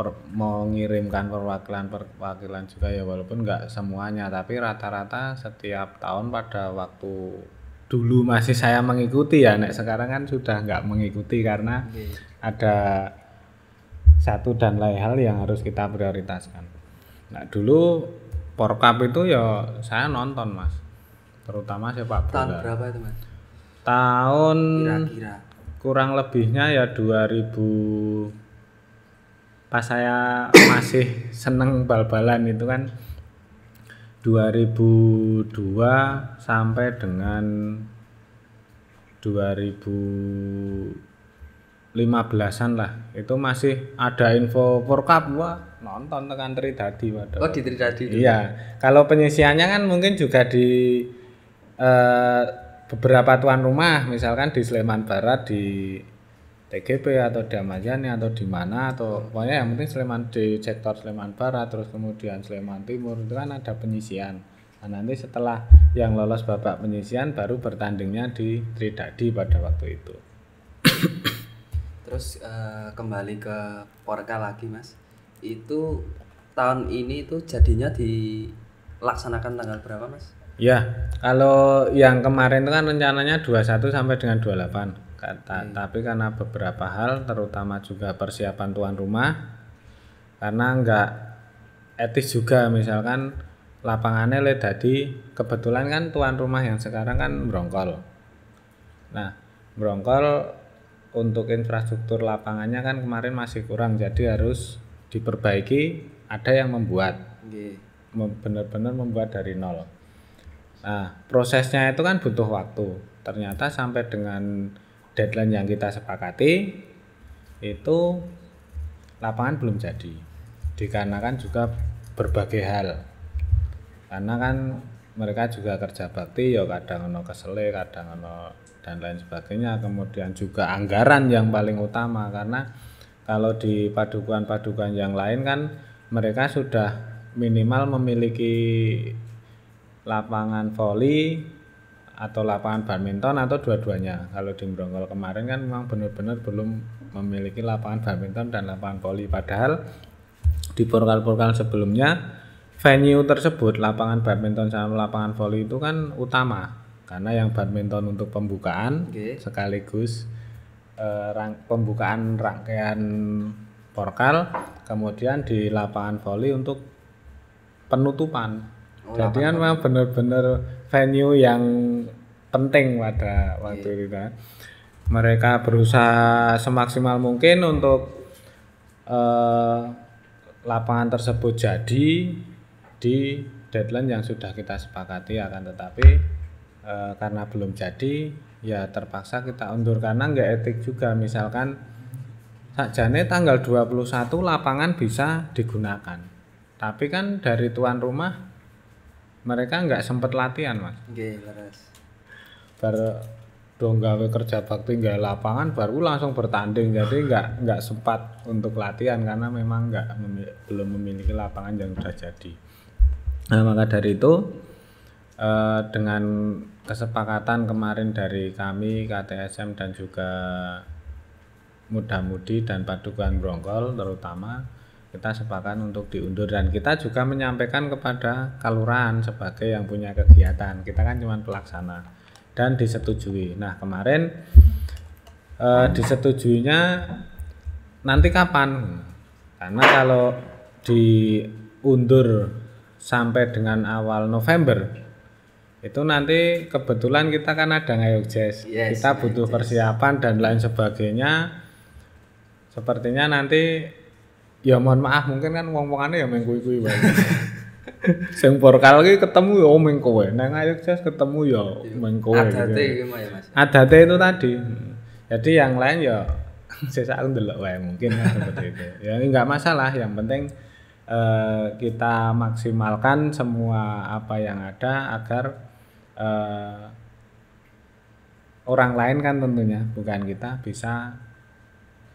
per, mengirimkan perwakilan perwakilan juga ya walaupun nggak semuanya tapi rata-rata setiap tahun pada waktu dulu masih saya mengikuti ya nek sekarang kan sudah nggak mengikuti karena Oke. ada satu dan lain hal yang harus kita prioritaskan. Nah dulu Porkap itu ya saya nonton mas, terutama sepak Tahun bola. berapa itu mas? Tahun Kira-kira. kurang lebihnya ya 2000 pas saya masih seneng bal-balan itu kan 2002 sampai dengan 2015-an lah itu masih ada info Porkap wah nonton tekan Tridadi waduh. Oh di Tridadi. dulu. Iya, kalau penyisiannya kan mungkin juga di eh, beberapa tuan rumah, misalkan di Sleman Barat di TGP atau di Amayani atau di mana atau pokoknya yang penting Sleman di sektor Sleman Barat terus kemudian Sleman Timur itu kan ada penyisian. Nah, nanti setelah yang lolos babak penyisian baru bertandingnya di Tridadi pada waktu itu. Terus eh, kembali ke Porka lagi mas. Itu tahun ini tuh jadinya dilaksanakan tanggal berapa mas? Ya, kalau yang kemarin itu kan rencananya 21 sampai dengan 28. Kata, Tapi karena beberapa hal, terutama juga persiapan tuan rumah, karena nggak etis juga, misalkan lapangannya le tadi kebetulan kan tuan rumah yang sekarang kan Brongkol. Nah, Brongkol untuk infrastruktur lapangannya kan kemarin masih kurang, jadi harus diperbaiki. Ada yang membuat, benar-benar membuat dari nol. Nah, prosesnya itu kan butuh waktu. Ternyata sampai dengan deadline yang kita sepakati itu lapangan belum jadi. Dikarenakan juga berbagai hal. Karena kan mereka juga kerja bakti ya kadang ono kesele, kadang ono dan lain sebagainya. Kemudian juga anggaran yang paling utama karena kalau di padukan-padukan yang lain kan mereka sudah minimal memiliki lapangan voli atau lapangan badminton atau dua-duanya. Kalau di Brongkol kemarin kan memang benar-benar belum memiliki lapangan badminton dan lapangan voli. Padahal di porkal-porkal sebelumnya venue tersebut lapangan badminton sama lapangan voli itu kan utama karena yang badminton untuk pembukaan Oke. sekaligus eh, rang- pembukaan rangkaian porkal kemudian di lapangan voli untuk penutupan Oh, jadi kan memang benar-benar venue yang penting pada waktu itu kan. mereka berusaha semaksimal mungkin untuk eh, lapangan tersebut jadi di deadline yang sudah kita sepakati akan tetapi eh, karena belum jadi ya terpaksa kita undur karena nggak etik juga. Misalkan sakjane tanggal 21 lapangan bisa digunakan. Tapi kan dari tuan rumah mereka nggak sempet latihan mas. Oke, leres. bar dong gawe kerja bakti nggak lapangan baru langsung bertanding. Jadi nggak nggak sempat untuk latihan karena memang nggak belum memiliki lapangan yang sudah jadi. Nah maka dari itu eh, dengan kesepakatan kemarin dari kami KTSM dan juga muda-mudi dan padukan Brongkol terutama kita sepakat untuk diundur dan kita juga menyampaikan kepada kalurahan sebagai yang punya kegiatan. Kita kan cuma pelaksana dan disetujui. Nah kemarin eh, disetujuinya nanti kapan? Karena kalau diundur sampai dengan awal November itu nanti kebetulan kita kan ada ngayuk jazz. Yes, kita butuh persiapan dan lain sebagainya. Sepertinya nanti ya mohon maaf mungkin kan wong-wongane ya main kuwi-kuwi wae. Sing porkal ki ketemu ya main kowe, nang ayo jas ketemu ya main kowe. Adate gitu. iki mah ya Mas. Adate itu tadi. Jadi yang lain ya sisa aku ndelok wae mungkin kan seperti itu. Ya enggak masalah, yang penting eh, kita maksimalkan semua apa yang ada agar eh, orang lain kan tentunya bukan kita bisa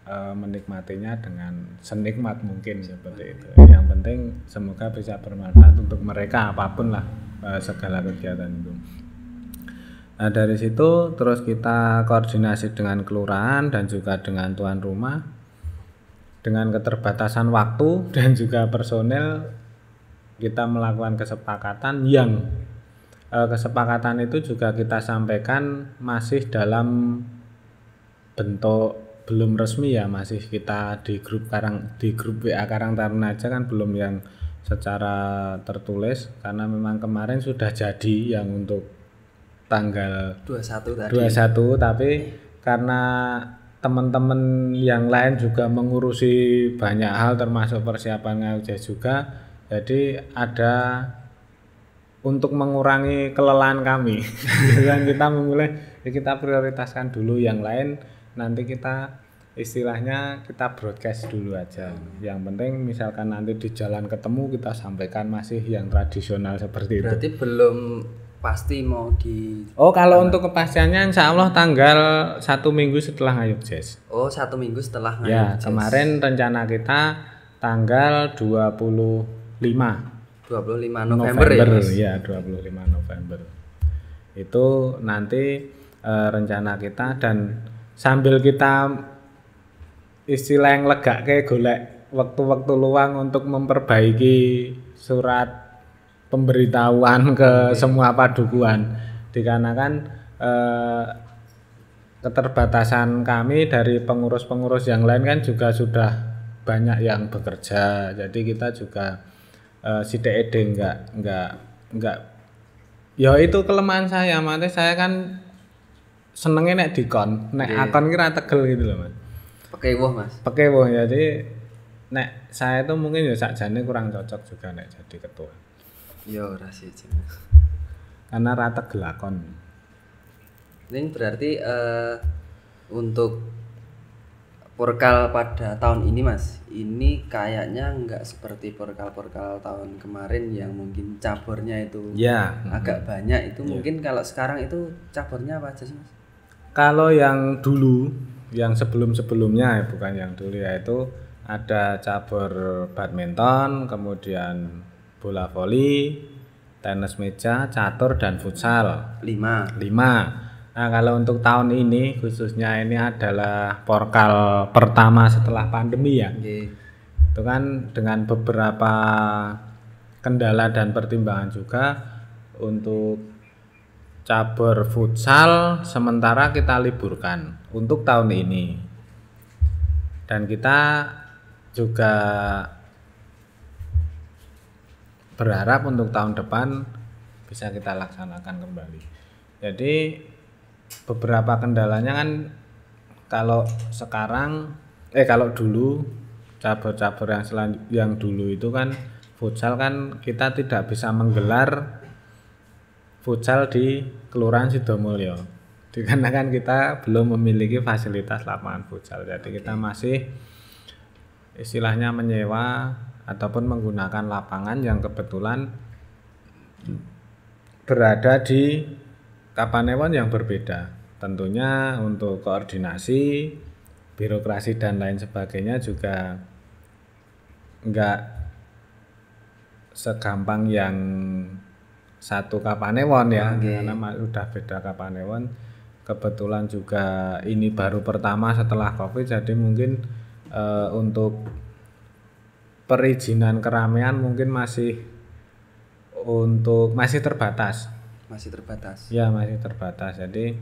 eh, menikmatinya dengan senikmat mungkin seperti itu. Yang penting semoga bisa bermanfaat untuk mereka apa pun lah eh, segala kegiatan itu. Nah dari situ terus kita koordinasi dengan kelurahan dan juga dengan tuan rumah dengan keterbatasan waktu dan juga personel kita melakukan kesepakatan yang eh, kesepakatan itu juga kita sampaikan masih dalam bentuk belum resmi ya masih kita di grup Karang di grup WA Karang Taruna aja kan belum yang secara tertulis. Karena memang kemarin sudah jadi yang untuk tanggal 21 tadi. 21 tapi karena teman-teman yang lain juga mengurusi banyak hal termasuk persiapan ngajak juga jadi ada untuk mengurangi kelelahan kami. Kita memulai ya kita prioritaskan dulu yang lain nanti kita istilahnya kita broadcast dulu aja yang penting misalkan nanti di jalan ketemu kita sampaikan masih yang tradisional seperti itu berarti belum pasti mau di Oh kalau untuk kepastiannya insya Allah tanggal satu minggu setelah ngayuk jazz. oh satu minggu setelah Ya ngayuk jazz. kemarin rencana kita tanggal 25 25 November, ya Mas? ya 25 November. Itu nanti eh, rencana kita dan sambil kita istilah yang lega kayak golek waktu-waktu luang untuk memperbaiki surat pemberitahuan ke semua padukuan dikarenakan eh, keterbatasan kami dari pengurus-pengurus yang lain kan juga sudah banyak yang bekerja. Jadi kita juga eh, si DED enggak enggak enggak ya itu kelemahan saya makanya saya kan senengnya nek dikon. Nek akon kira tegel gitu loh mas. Pakai wah mas. Pakai wong jadi nek saya itu mungkin ya sakjane kurang cocok juga nek jadi ketua. Yo mas karena rata gelakon ini berarti eh, untuk porkal pada tahun ini mas ini kayaknya nggak seperti porkal-porkal tahun kemarin yang mungkin caburnya itu ya agak banyak. Itu mungkin kalau sekarang itu caburnya apa aja sih mas kalau yang dulu yang sebelum sebelumnya ya bukan yang dulu ya itu ada cabur badminton kemudian bola voli tenis meja catur dan futsal lima lima Nah kalau untuk tahun ini khususnya ini adalah porkal pertama setelah pandemi ya. Oke. Itu kan dengan beberapa kendala dan pertimbangan juga untuk cabur futsal sementara kita liburkan untuk tahun ini. Dan kita juga berharap untuk tahun depan bisa kita laksanakan kembali. Jadi beberapa kendalanya kan kalau sekarang eh kalau dulu cabur-cabur yang selan yang dulu itu kan futsal kan kita tidak bisa menggelar futsal di Kelurahan Sidomulyo dikarenakan kita belum memiliki fasilitas lapangan futsal jadi kita masih istilahnya menyewa ataupun menggunakan lapangan yang kebetulan berada di Kapanewon yang berbeda. Tentunya untuk koordinasi, birokrasi dan lain sebagainya juga enggak segampang yang satu Kapanewon ya, Oke. karena udah beda Kapanewon. Kebetulan juga ini baru pertama setelah Covid, jadi mungkin eh, untuk perizinan keramaian mungkin masih untuk masih terbatas. masih terbatas Ya masih terbatas. Jadi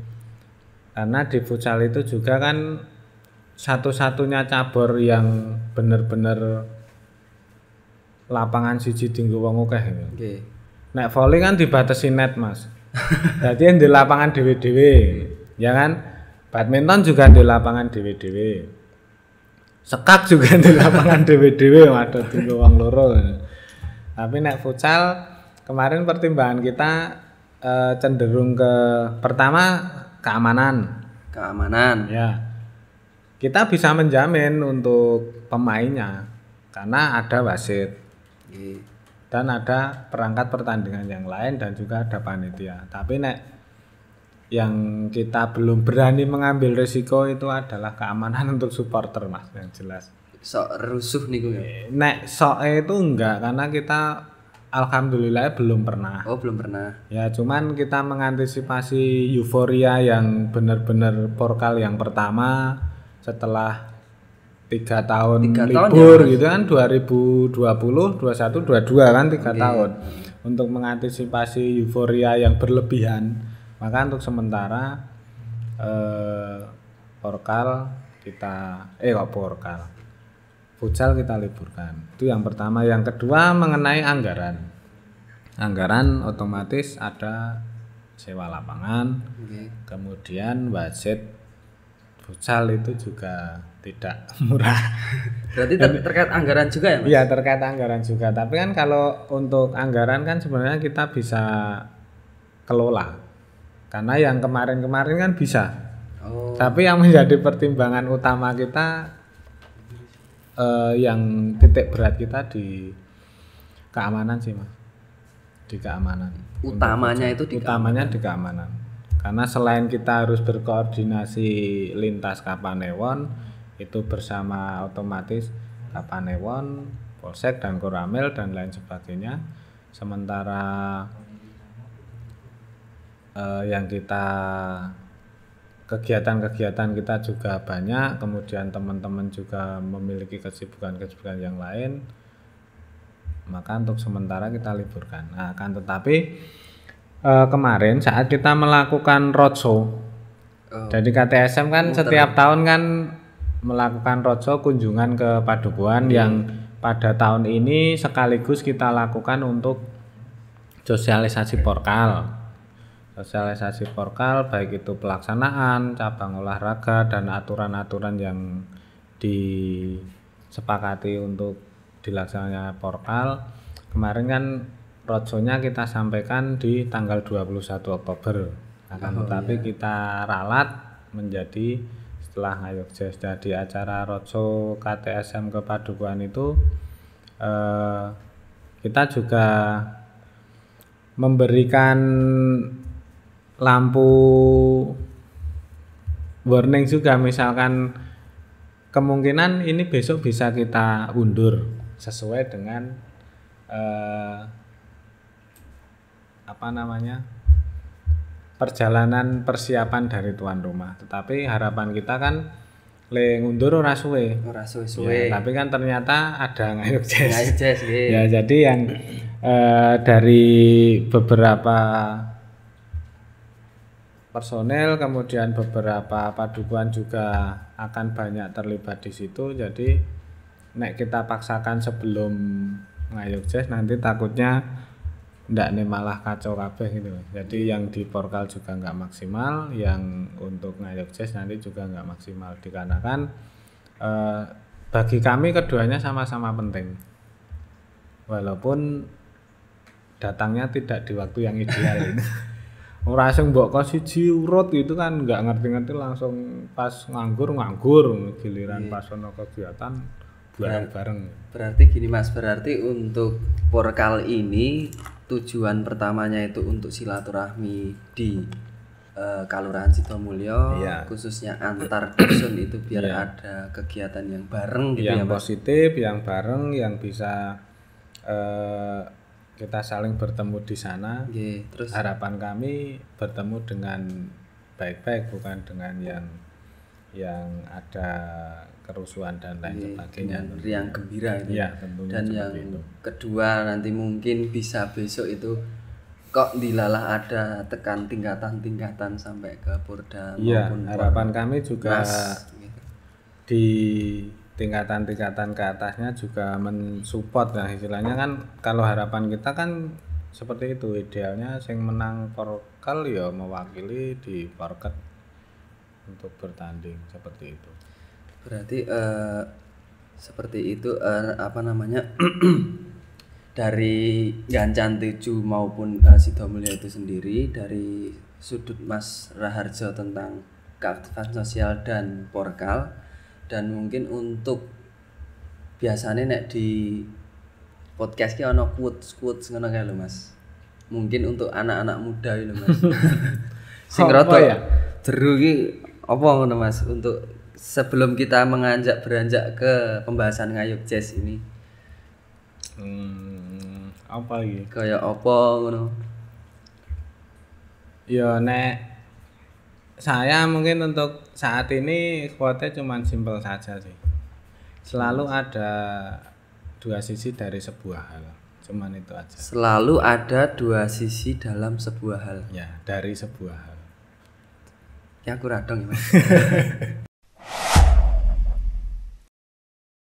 karena di futsal itu juga kan satu-satunya cabur yang bener-bener lapangan siji tinggi wong akeh. gitu. Nek volley kan dibatasi net, Mas. Jadi yang di lapangan dewe-dewe, ya kan? Badminton juga di lapangan dewe-dewe. Sekak juga di lapangan dewe-dewe, waduh tinggi wong loro. Tapi nek futsal kemarin pertimbangan kita eh, cenderung ke pertama keamanan. keamanan Ya. Kita bisa menjamin untuk pemainnya karena ada wasit oke dan ada perangkat pertandingan yang lain dan juga ada panitia. Tapi nek yang kita belum berani mengambil risiko itu adalah keamanan untuk supporter mas yang jelas. Sok rusuh nih gue nek soe itu enggak karena kita alhamdulillah belum pernah. Oh belum pernah. Ya cuman kita mengantisipasi euforia yang benar-benar porkal yang pertama setelah tiga tahun Tiga tahun libur ya, Mas? gitu kan 2020 21 22 kan tiga tahun. Untuk mengantisipasi euforia yang berlebihan. Maka untuk sementara eh, porkal kita eh kok porkal futsal kita liburkan. Itu yang pertama. Yang kedua mengenai anggaran. Anggaran otomatis ada sewa lapangan Oke. kemudian budget futsal itu juga tidak murah. Berarti ter- terkait anggaran juga ya mas? Iya terkait anggaran juga. Tapi kan kalau untuk anggaran kan sebenarnya kita bisa kelola. Karena yang kemarin-kemarin kan bisa. Oh. Tapi yang menjadi pertimbangan utama kita eh, yang titik berat kita di keamanan sih mas. Di keamanan. Utamanya itu di utamanya di keamanan karena selain kita harus berkoordinasi lintas Kapanewon itu bersama otomatis Kapanewon, Polsek dan Koramil dan lain sebagainya. Sementara eh, yang kita kegiatan-kegiatan kita juga banyak kemudian teman-teman juga memiliki kesibukan-kesibukan yang lain maka untuk sementara kita liburkan. Nah, akan tetapi eh, kemarin saat kita melakukan roadshow. Oh. jadi KTSM kan setiap tahun kan melakukan roadshow kunjungan ke Padukuhan yang pada tahun ini sekaligus kita lakukan untuk sosialisasi porkal sosialisasi porkal baik itu pelaksanaan cabang olahraga dan aturan-aturan yang disepakati untuk dilaksanakannya porkal kemarin kan roadshow-nya kita sampaikan di tanggal 21 Oktober. Akan tetapi kita ralat menjadi setelah ngayog jazz di acara roadshow KTSM ke Padukuhan itu eh, kita juga memberikan lampu warning juga. Misalkan kemungkinan ini besok bisa kita undur sesuai dengan eh, apa namanya perjalanan persiapan dari tuan rumah. Tetapi harapan kita kan le ngundur ora suwe. Ora Ya, suwe-suwe tapi kan ternyata ada ngayuk jazz Ngayu jazz ya jadi yang eh, dari beberapa personel kemudian beberapa padukuhan juga akan banyak terlibat di situ. Jadi nek kita paksakan sebelum ngayuk jazz nanti takutnya ndak nih malah kacau kabeh gitu jadi yang di porkal juga nggak maksimal yang untuk ngayuk jazz nanti juga nggak maksimal. Dikarenakan eh, bagi kami keduanya sama-sama penting. Walaupun datangnya tidak di waktu yang ideal ora sing mbok kok siji urut itu kan nggak ngerti-ngerti langsung pas nganggur nganggur. Giliran pas ono kegiatan bareng-bareng. Berarti gini Mas, berarti untuk porkal ini tujuan pertamanya itu untuk silaturahmi di eh, Kalurahan Sidomulyo, Iya. khususnya antar dusun itu biar ada kegiatan yang bareng gitu ya yang Mas. positif yang bareng yang bisa eh, kita saling bertemu di sana terus harapan kami bertemu dengan baik-baik bukan dengan yang yang ada kerusuhan dan lain sebagainya dengan riang gembira itu. Iya, tentunya Dan yang itu. kedua nanti mungkin bisa besok itu kok dilalah ada tekan tingkatan-tingkatan sampai ke Porda Iya, maupun harapan kami juga Mas gitu. di tingkatan-tingkatan ke atasnya juga mensupport nah istilahnya kan kalau harapan kita kan seperti itu idealnya yang menang porkal ya mewakili di porket untuk bertanding seperti itu Berarti eh, seperti itu eh, apa namanya dari Gancan Tujuh maupun eh, Sidomulyo itu sendiri dari sudut Mas Raharjo tentang keaktifan sosial dan porkal dan mungkin untuk biasanya nek di podcast ki ono quotes quotes ngono kae lho Mas. Mungkin untuk anak-anak muda itu Mas. Sing rada ya? jeru apa ngono Mas untuk sebelum kita menganjak beranjak ke pembahasan ngayuk jazz ini. Hmm, apa iki? Kayak apa ngono. Ya nek saya mungkin untuk saat ini quote cuma simpel saja sih. Selalu ada dua sisi dari sebuah hal. Cuman itu aja. Selalu ada dua sisi dalam sebuah hal. Ya, dari sebuah hal. Ya aku radong ya Mas.